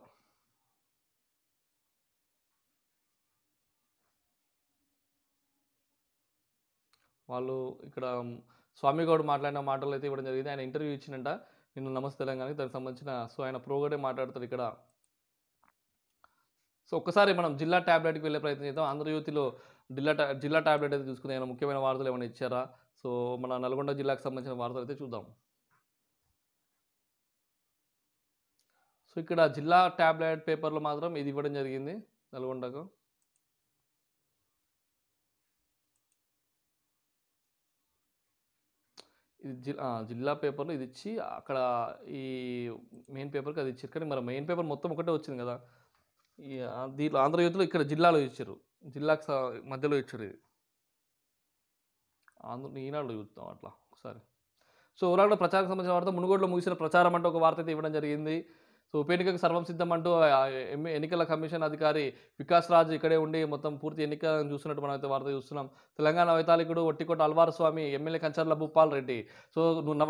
వాళ్ళు ఇక్కడ స్వామి గౌడ్ మాట్లాడిన మాటలు అయితే ఇవ్వడం జరిగింది. ఆయన ఇంటర్వ్యూ ఇచ్చినంట నిన్న నమస్తే తెలంగాణకి దానికి సంబంధించిన సో ఆయన ప్రోగడే మాట్లాడతారు ఇక్కడ. సో ఒక్కసారి మనం జిల్లా ట్యాబ్లెట్కి వెళ్ళే ప్రయత్నం చేద్దాం. ఆంధ్రజ్యోతిలో జిల్లా టా- జిల్లా ట్యాబ్లెట్ అయితే చూసుకుని ఏమైనా ముఖ్యమైన వార్తలు ఏమైనా ఇచ్చారా? సో మన నల్గొండ జిల్లాకు సంబంధించిన వార్తలు అయితే చూద్దాం. సో ఇక్కడ జిల్లా ట్యాబ్లెట్ పేపర్లో మాత్రం ఇది ఇవ్వడం జరిగింది. నల్గొండకు. ఇది జి ఆ, జిల్లా పేపర్లో ఇది ఇచ్చి అక్కడ ఈ మెయిన్ పేపర్కి అది ఇచ్చారు. కానీ మరి మెయిన్ పేపర్ మొత్తం ఒకటే వచ్చింది కదా. ఈ దీంట్లో దీంట్లో ఆంధ్రజ్యోతిలో ఇక్కడ జిల్లాలో ఇచ్చారు. జిల్లాకు మధ్యలో ఇచ్చారు ఇది. ఆంధ్ర ఈనాడులో చూద్దాం అట్లా ఒకసారి. సో ఓవరాల్గా ప్రచారం సంబంధించిన వార్త మునుగోడులో ముగిసిన ప్రచారం అంటూ ఒక వార్త అయితే ఇవ్వడం జరిగింది. సో ఉప ఎన్నికకు సర్వం సిద్ధం అంటూ ఎన్నికల కమిషన్ అధికారి వికాస్ రాజ్ ఇక్కడే ఉండి మొత్తం పూర్తి ఎన్నికలను చూస్తున్నట్టు మనం అయితే వార్త చూస్తున్నాం. తెలంగాణ వైతాళికుడు ఒట్టికోట అల్వార స్వామి ఎమ్మెల్యే కంచర్ల భూపాల్ రెడ్డి. సో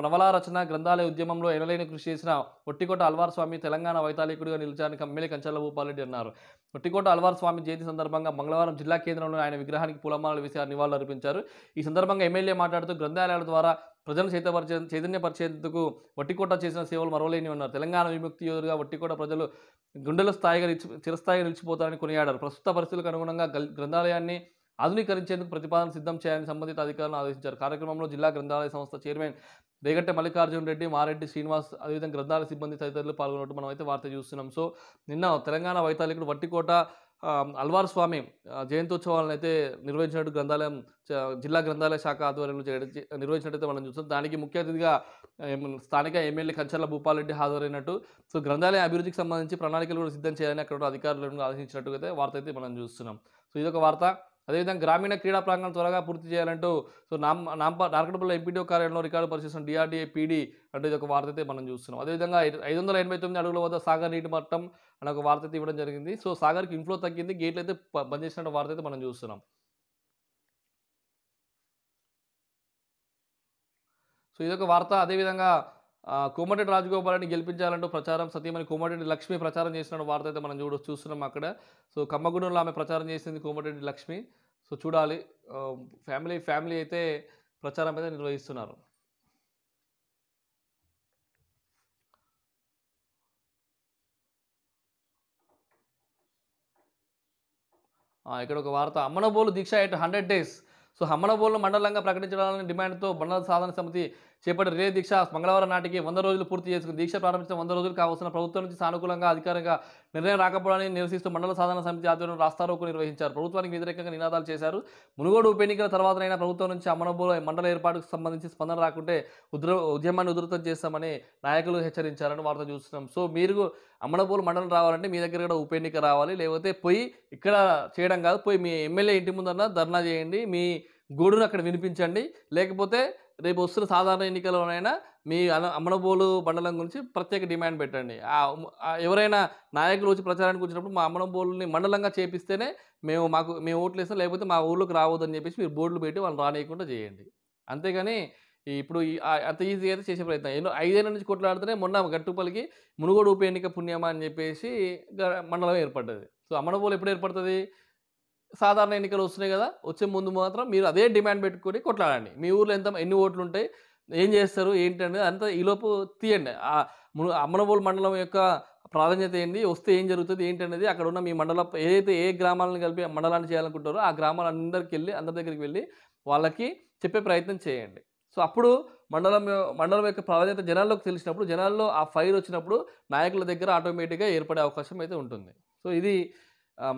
నవలా రచన గ్రంథాలయ ఉద్యమంలో ఎనలేని కృషి చేసిన ఒట్టికోట అల్వార్ స్వామి తెలంగాణ వైతాళికుడిగా నిలిచానికి ఎమ్మెల్యే కంచర్ల భూపాల్ రెడ్డి అన్నారు. ఒట్టికోట అల్వార్ స్వామి జయంతి సందర్భంగా మంగళవారం జిల్లా కేంద్రంలో ఆయన విగ్రహానికి పూలమాలలు వేసి నివాళులు అర్పించారు ఈ సందర్భంగా ఎమ్మెల్యే మాట్లాడుతూ గ్రంథాలయాల ద్వారా ప్రజలను చైతపరిచే చైతన్యపరిచేందుకు వట్టికోట చేసిన సేవలు మరవలేని ఉన్నారు. తెలంగాణ విముక్తి యోధుగా వట్టికోట ప్రజలు గుండెల స్థాయిగా నిలిచి చిరస్థాయిగా నిలిచిపోతారని కొనియాడారు. ప్రస్తుత పరిస్థితులకు అనుగుణంగా గ్రంథాలయాన్ని ఆధునీకరించేందుకు ప్రతిపాదన సిద్ధం చేయాలని సంబంధిత అధికారులను ఆదేశించారు. కార్యక్రమంలో జిల్లా గ్రంథాలయ సంస్థ చైర్మన్ రేగట్టె మల్లికార్జున రెడ్డి మారెడ్డి శ్రీనివాస్ అదేవిధంగా గ్రంథాలయ సిబ్బంది తదితరులు పాల్గొన్నట్టు మనం అయితే వార్త చూస్తున్నాం. సో నిన్న తెలంగాణ వైతాళికుడు వట్టికోట అల్వార్ స్వామి జయంతోత్సవాలను అయితే నిర్వహించినట్టు గ్రంథాలయం జిల్లా గ్రంథాలయ శాఖ ఆధ్వర్యంలో చేయడం నిర్వహించినట్టయితే మనం చూస్తాం. దానికి ముఖ్య అతిథిగా స్థానిక ఎమ్మెల్యే కంచర్ల భూపాలరెడ్డి హాజరైనట్టు. సో గ్రంథాలయ అభివృద్ధికి సంబంధించి ప్రణాళికలు కూడా సిద్ధం చేయాలని అక్కడ అధికారులను ఆదేశించినట్టుగా అయితే వార్త అయితే మనం చూస్తున్నాం. సో ఇదొక వార్త. అదేవిధంగా గ్రామీణ క్రీడా ప్రాంగణం త్వరగా పూర్తి చేయాలంటూ సో నామ్ నాంప నార్కటపల్లి ఎంపీడీఓ కార్యాలయంలో రికార్డు పరిశీలిస్తున్న డిఆర్డీఏ పీడీ అంటే ఇది ఒక వార్త అయితే మనం చూస్తున్నాం. అదేవిధంగా ఐదు- ఐదు వందల ఎనభై తొమ్మిది అడుగుల వద్ద సాగర్ నీటి మట్టం అనే ఒక వార్త అయితే ఇవ్వడం జరిగింది. సో సాగర్కి ఇన్ఫ్లో తగ్గింది. గేట్లు అయితే బంద్ చేసినట్టు వార్త అయితే మనం చూస్తున్నాం. సో ఇదొక వార్త. అదేవిధంగా కోమటిరెడ్డి రాజగోపాలని గెలిపించాలంటూ ప్రచారం సతీమణి కోమటిరెడ్డి లక్ష్మి ప్రచారం చేసిన వార్త అయితే మనం చూడ చూస్తున్నాం అక్కడ. సో కమ్మగూడెంలో ఆమె ప్రచారం చేసింది కోమటిరెడ్డి లక్ష్మి. సో చూడాలి. ఫ్యామిలీ ఫ్యామిలీ అయితే ప్రచారం అయితే నిర్వహిస్తున్నారు. ఇక్కడ ఒక వార్త. అమ్మనబోలు దీక్ష at hundred days. So Ammanabolu మండలంగా ప్రకటించడానికి డిమాండ్తో బండల సాధన సమితి చేపట్టిన రిలే దీక్ష మంగళవారం నాటికి వంద రోజులు పూర్తి చేసుకుని దీక్ష ప్రారంభించిన వంద రోజులు కావాల్సిన ప్రభుత్వం నుంచి సానుకూలంగా అధికారిక నిర్ణయం రాకపోవడాన్ని నిరసిస్తూ మండల సాధన సమితి ఆధ్వర్యంలో రాస్తారోకు నిర్వహించారు. ప్రభుత్వానికి వ్యతిరేకంగా నినాదాలు చేశారు. మునుగోడు ఉప ఎన్నికల తర్వాతనైనా ప్రభుత్వం నుంచి అమ్మనబోలు మండల ఏర్పాటుకు సంబంధించి స్పందన రాకుంటే ఉద్ర ఉద్యమాన్ని ఉధృతం చేస్తామని నాయకులు హెచ్చరించారని వార్త చూస్తున్నాం. సో మీరు అమనబోలు మండలం రావాలంటే మీ దగ్గర కూడా ఉప ఎన్నిక రావాలి. లేకపోతే పోయి ఇక్కడ చేయడం కాదు. పోయి మీ ఎమ్మెల్యే ఇంటి ముందన్న ధర్నా చేయండి. మీ గూడును అక్కడ వినిపించండి. లేకపోతే రేపు వస్తున్న సాధారణ ఎన్నికల్లోనైనా మీ అమ్మనబోలు మండలం గురించి ప్రత్యేక డిమాండ్ పెట్టండి. ఎవరైనా నాయకులు వచ్చి ప్రచారానికి వచ్చినప్పుడు మా అమ్మనబోలుని మండలంగా చేపిస్తేనే మేము మాకు మేము ఓట్లు వేస్తాం లేకపోతే మా ఊళ్ళోకి రావద్దని చెప్పేసి మీరు బోర్డులు పెట్టి వాళ్ళని రానియకుండా చేయండి. అంతేగాని ఇప్పుడు అంత ఈజీగా అయితే చేసే ప్రయత్నం. ఎన్నో ఐదేళ్ళ నుంచి కొట్లాడితేనే మొన్న గట్టుపల్లికి మునుగోడు ఉప ఎన్నిక పుణ్యమా అని చెప్పేసి గ- మండలం ఏర్పడ్డది. సో అమ్మనబోలు ఎప్పుడు ఏర్పడుతుంది? సాధారణ ఎన్నికలు వస్తున్నాయి కదా వచ్చే ముందు మాత్రం మీరు అదే డిమాండ్ పెట్టుకొని కొట్లాడండి. మీ ఊర్లో ఎంత ఎన్ని ఓట్లు ఉంటాయి ఏం చేస్తారు ఏంటి అనేది అంతా ఈలోపు తీయండి. ఆ మును అమ్మనబోలు మండలం యొక్క ప్రాధాన్యత ఏంటి వస్తే ఏం జరుగుతుంది ఏంటి అనేది అక్కడ ఉన్న మీ మండలం ఏదైతే ఏ గ్రామాలను కలిపి మండలాన్ని చేయాలనుకుంటారో ఆ గ్రామాలందరికీ వెళ్ళి అందరి దగ్గరికి వెళ్ళి వాళ్ళకి చెప్పే ప్రయత్నం చేయండి. సో అప్పుడు మండలం మండలం యొక్క ప్రాధాన్యత జనాల్లోకి తెలిసినప్పుడు జనాల్లో ఆ ఫైర్ వచ్చినప్పుడు నాయకుల దగ్గర ఆటోమేటిక్గా ఏర్పడే అవకాశం అయితే ఉంటుంది. సో ఇది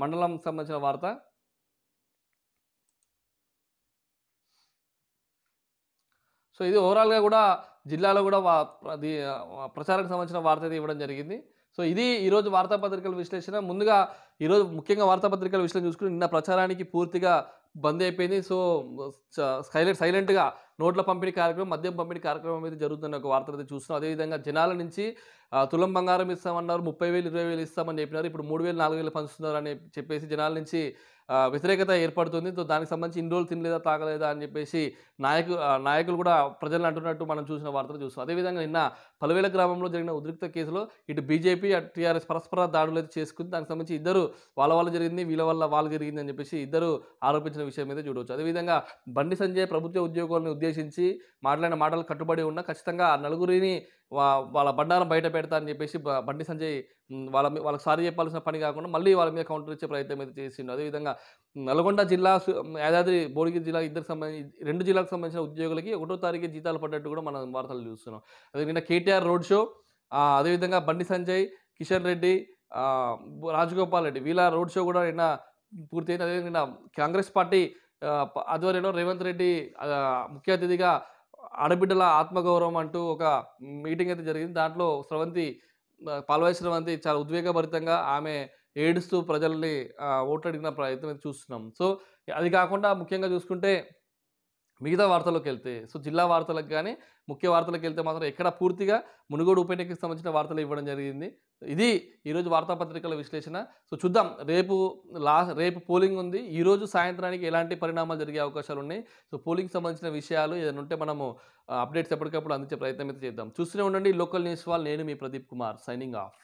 మండలం సంబంధించిన వార్త. సో ఇది ఓవరాల్గా కూడా జిల్లాలో కూడా అది ప్రచారానికి సంబంధించిన వార్త అయితే ఇవ్వడం జరిగింది. సో ఇది ఈరోజు వార్తాపత్రికల విశ్లేషణ. ముందుగా ఈరోజు ముఖ్యంగా వార్తాపత్రికల విశ్లేషణ చూసుకుని నిన్న ప్రచారానికి పూర్తిగా బంద్ అయిపోయింది. సో సైలెంట్ సైలెంట్గా నోట్ల పంపిణీ కార్యక్రమం మద్యం పంపిణీ కార్యక్రమం అయితే జరుగుతున్న ఒక వార్త అయితే చూస్తున్నాం. అదేవిధంగా జనాల నుంచి తులం బంగారం ఇస్తామన్నారు ముప్పై వేలు ఇరవై వేలు ఇస్తామని చెప్పినారు. ఇప్పుడు మూడు వేలు నాలుగు వేలు పంచుతున్నారు అని చెప్పేసి జనాల నుంచి వ్యతిరేకత ఏర్పడుతుంది. సో దానికి సంబంధించి ఇన్ని రోజులు తినలేదా తాగలేదా అని చెప్పేసి నాయకు నాయకులు కూడా ప్రజలను అంటున్నట్టు మనం చూసిన వార్తలు చూస్తాం అదేవిధంగా నిన్న పలువేల గ్రామంలో జరిగిన ఉద్రిక్త కేసులో ఇటు బీజేపీ అటు టీఆర్ఎస్ పరస్పర దాడులు అయితే చేసుకుంది. దానికి సంబంధించి ఇద్దరు వాళ్ళ వల్ల జరిగింది వీళ్ళ వల్ల వాళ్ళు జరిగింది అని చెప్పేసి ఇద్దరు ఆరోపించిన విషయం మీద చూడవచ్చు అదేవిధంగా బండి సంజయ్ ప్రభుత్వ ఉద్యోగులను ఉద్దేశించి మాట్లాడిన మాటలు కట్టుబడి ఉన్న ఖచ్చితంగా ఆ నలుగురిని వాళ్ళ బండారం బయట పెడతా అని చెప్పేసి బండి సంజయ్ వాళ్ళ మీ- వాళ్ళకి సారీ చెప్పాల్సిన పని కాకుండా మళ్ళీ వాళ్ళ మీద కౌంటర్ ఇచ్చే ప్రయత్నం అయితే చేసిండు. అదేవిధంగా నల్గొండ జిల్లా సు- యాదాద్రి భువనగిరి జిల్లా ఇద్దరికి సంబంధించి రెండు జిల్లాలకు సంబంధించిన ఉద్యోగులకి ఒకటో తారీఖు జీతాలు పడ్డట్టు కూడా మనం వార్తలు చూస్తున్నాం. అదే నిన్న కేటీఆర్ రోడ్ షో అదేవిధంగా బండి సంజయ్ కిషన్ రెడ్డి రాజగోపాల్ రెడ్డి వీళ్ళ రోడ్ షో కూడా నిన్న పూర్తయింది. అదేవిధంగా నిన్న కాంగ్రెస్ పార్టీ ఆధ్వర్యంలో రేవంత్ రెడ్డి ముఖ్య అతిథిగా ఆడబిడ్డల ఆత్మగౌరవం అంటూ ఒక మీటింగ్ అయితే జరిగింది. దాంట్లో స్రవంతి పాల్వాయి స్రవంతి చాలా ఉద్వేగభరితంగా ఆమె ఏడుస్తూ ప్రజల్ని ఆ, ఓట్లు అడిగిన ప్రయత్నం చూస్తున్నాం. సో అది కాకుండా ముఖ్యంగా చూసుకుంటే మిగతా వార్తలకు వెళ్తే సో జిల్లా వార్తలకు కానీ ముఖ్య వార్తలకు వెళ్తే మాత్రం ఎక్కడ పూర్తిగా మునుగోడు ఉప ఎన్నికకి సంబంధించిన వార్తలు ఇవ్వడం జరిగింది. ఇది ఈరోజు వార్తాపత్రికల విశ్లేషణ. సో చూద్దాం రేపు లాస్ట్ రేపు పోలింగ్ ఉంది. ఈరోజు సాయంత్రానికి ఎలాంటి పరిణామాలు జరిగే అవకాశాలు ఉన్నాయి? సో పోలింగ్ సంబంధించిన విషయాలు ఏదైనా ఉంటే మనము అప్డేట్స్ ఎప్పటికప్పుడు అందించే ప్రయత్నం అయితే చేద్దాం. చూస్తూనే ఉండండి లోకల్ న్యూస్ వాళ్ళు. నేను మీ ప్రదీప్ కుమార్ సైనింగ్ ఆఫ్.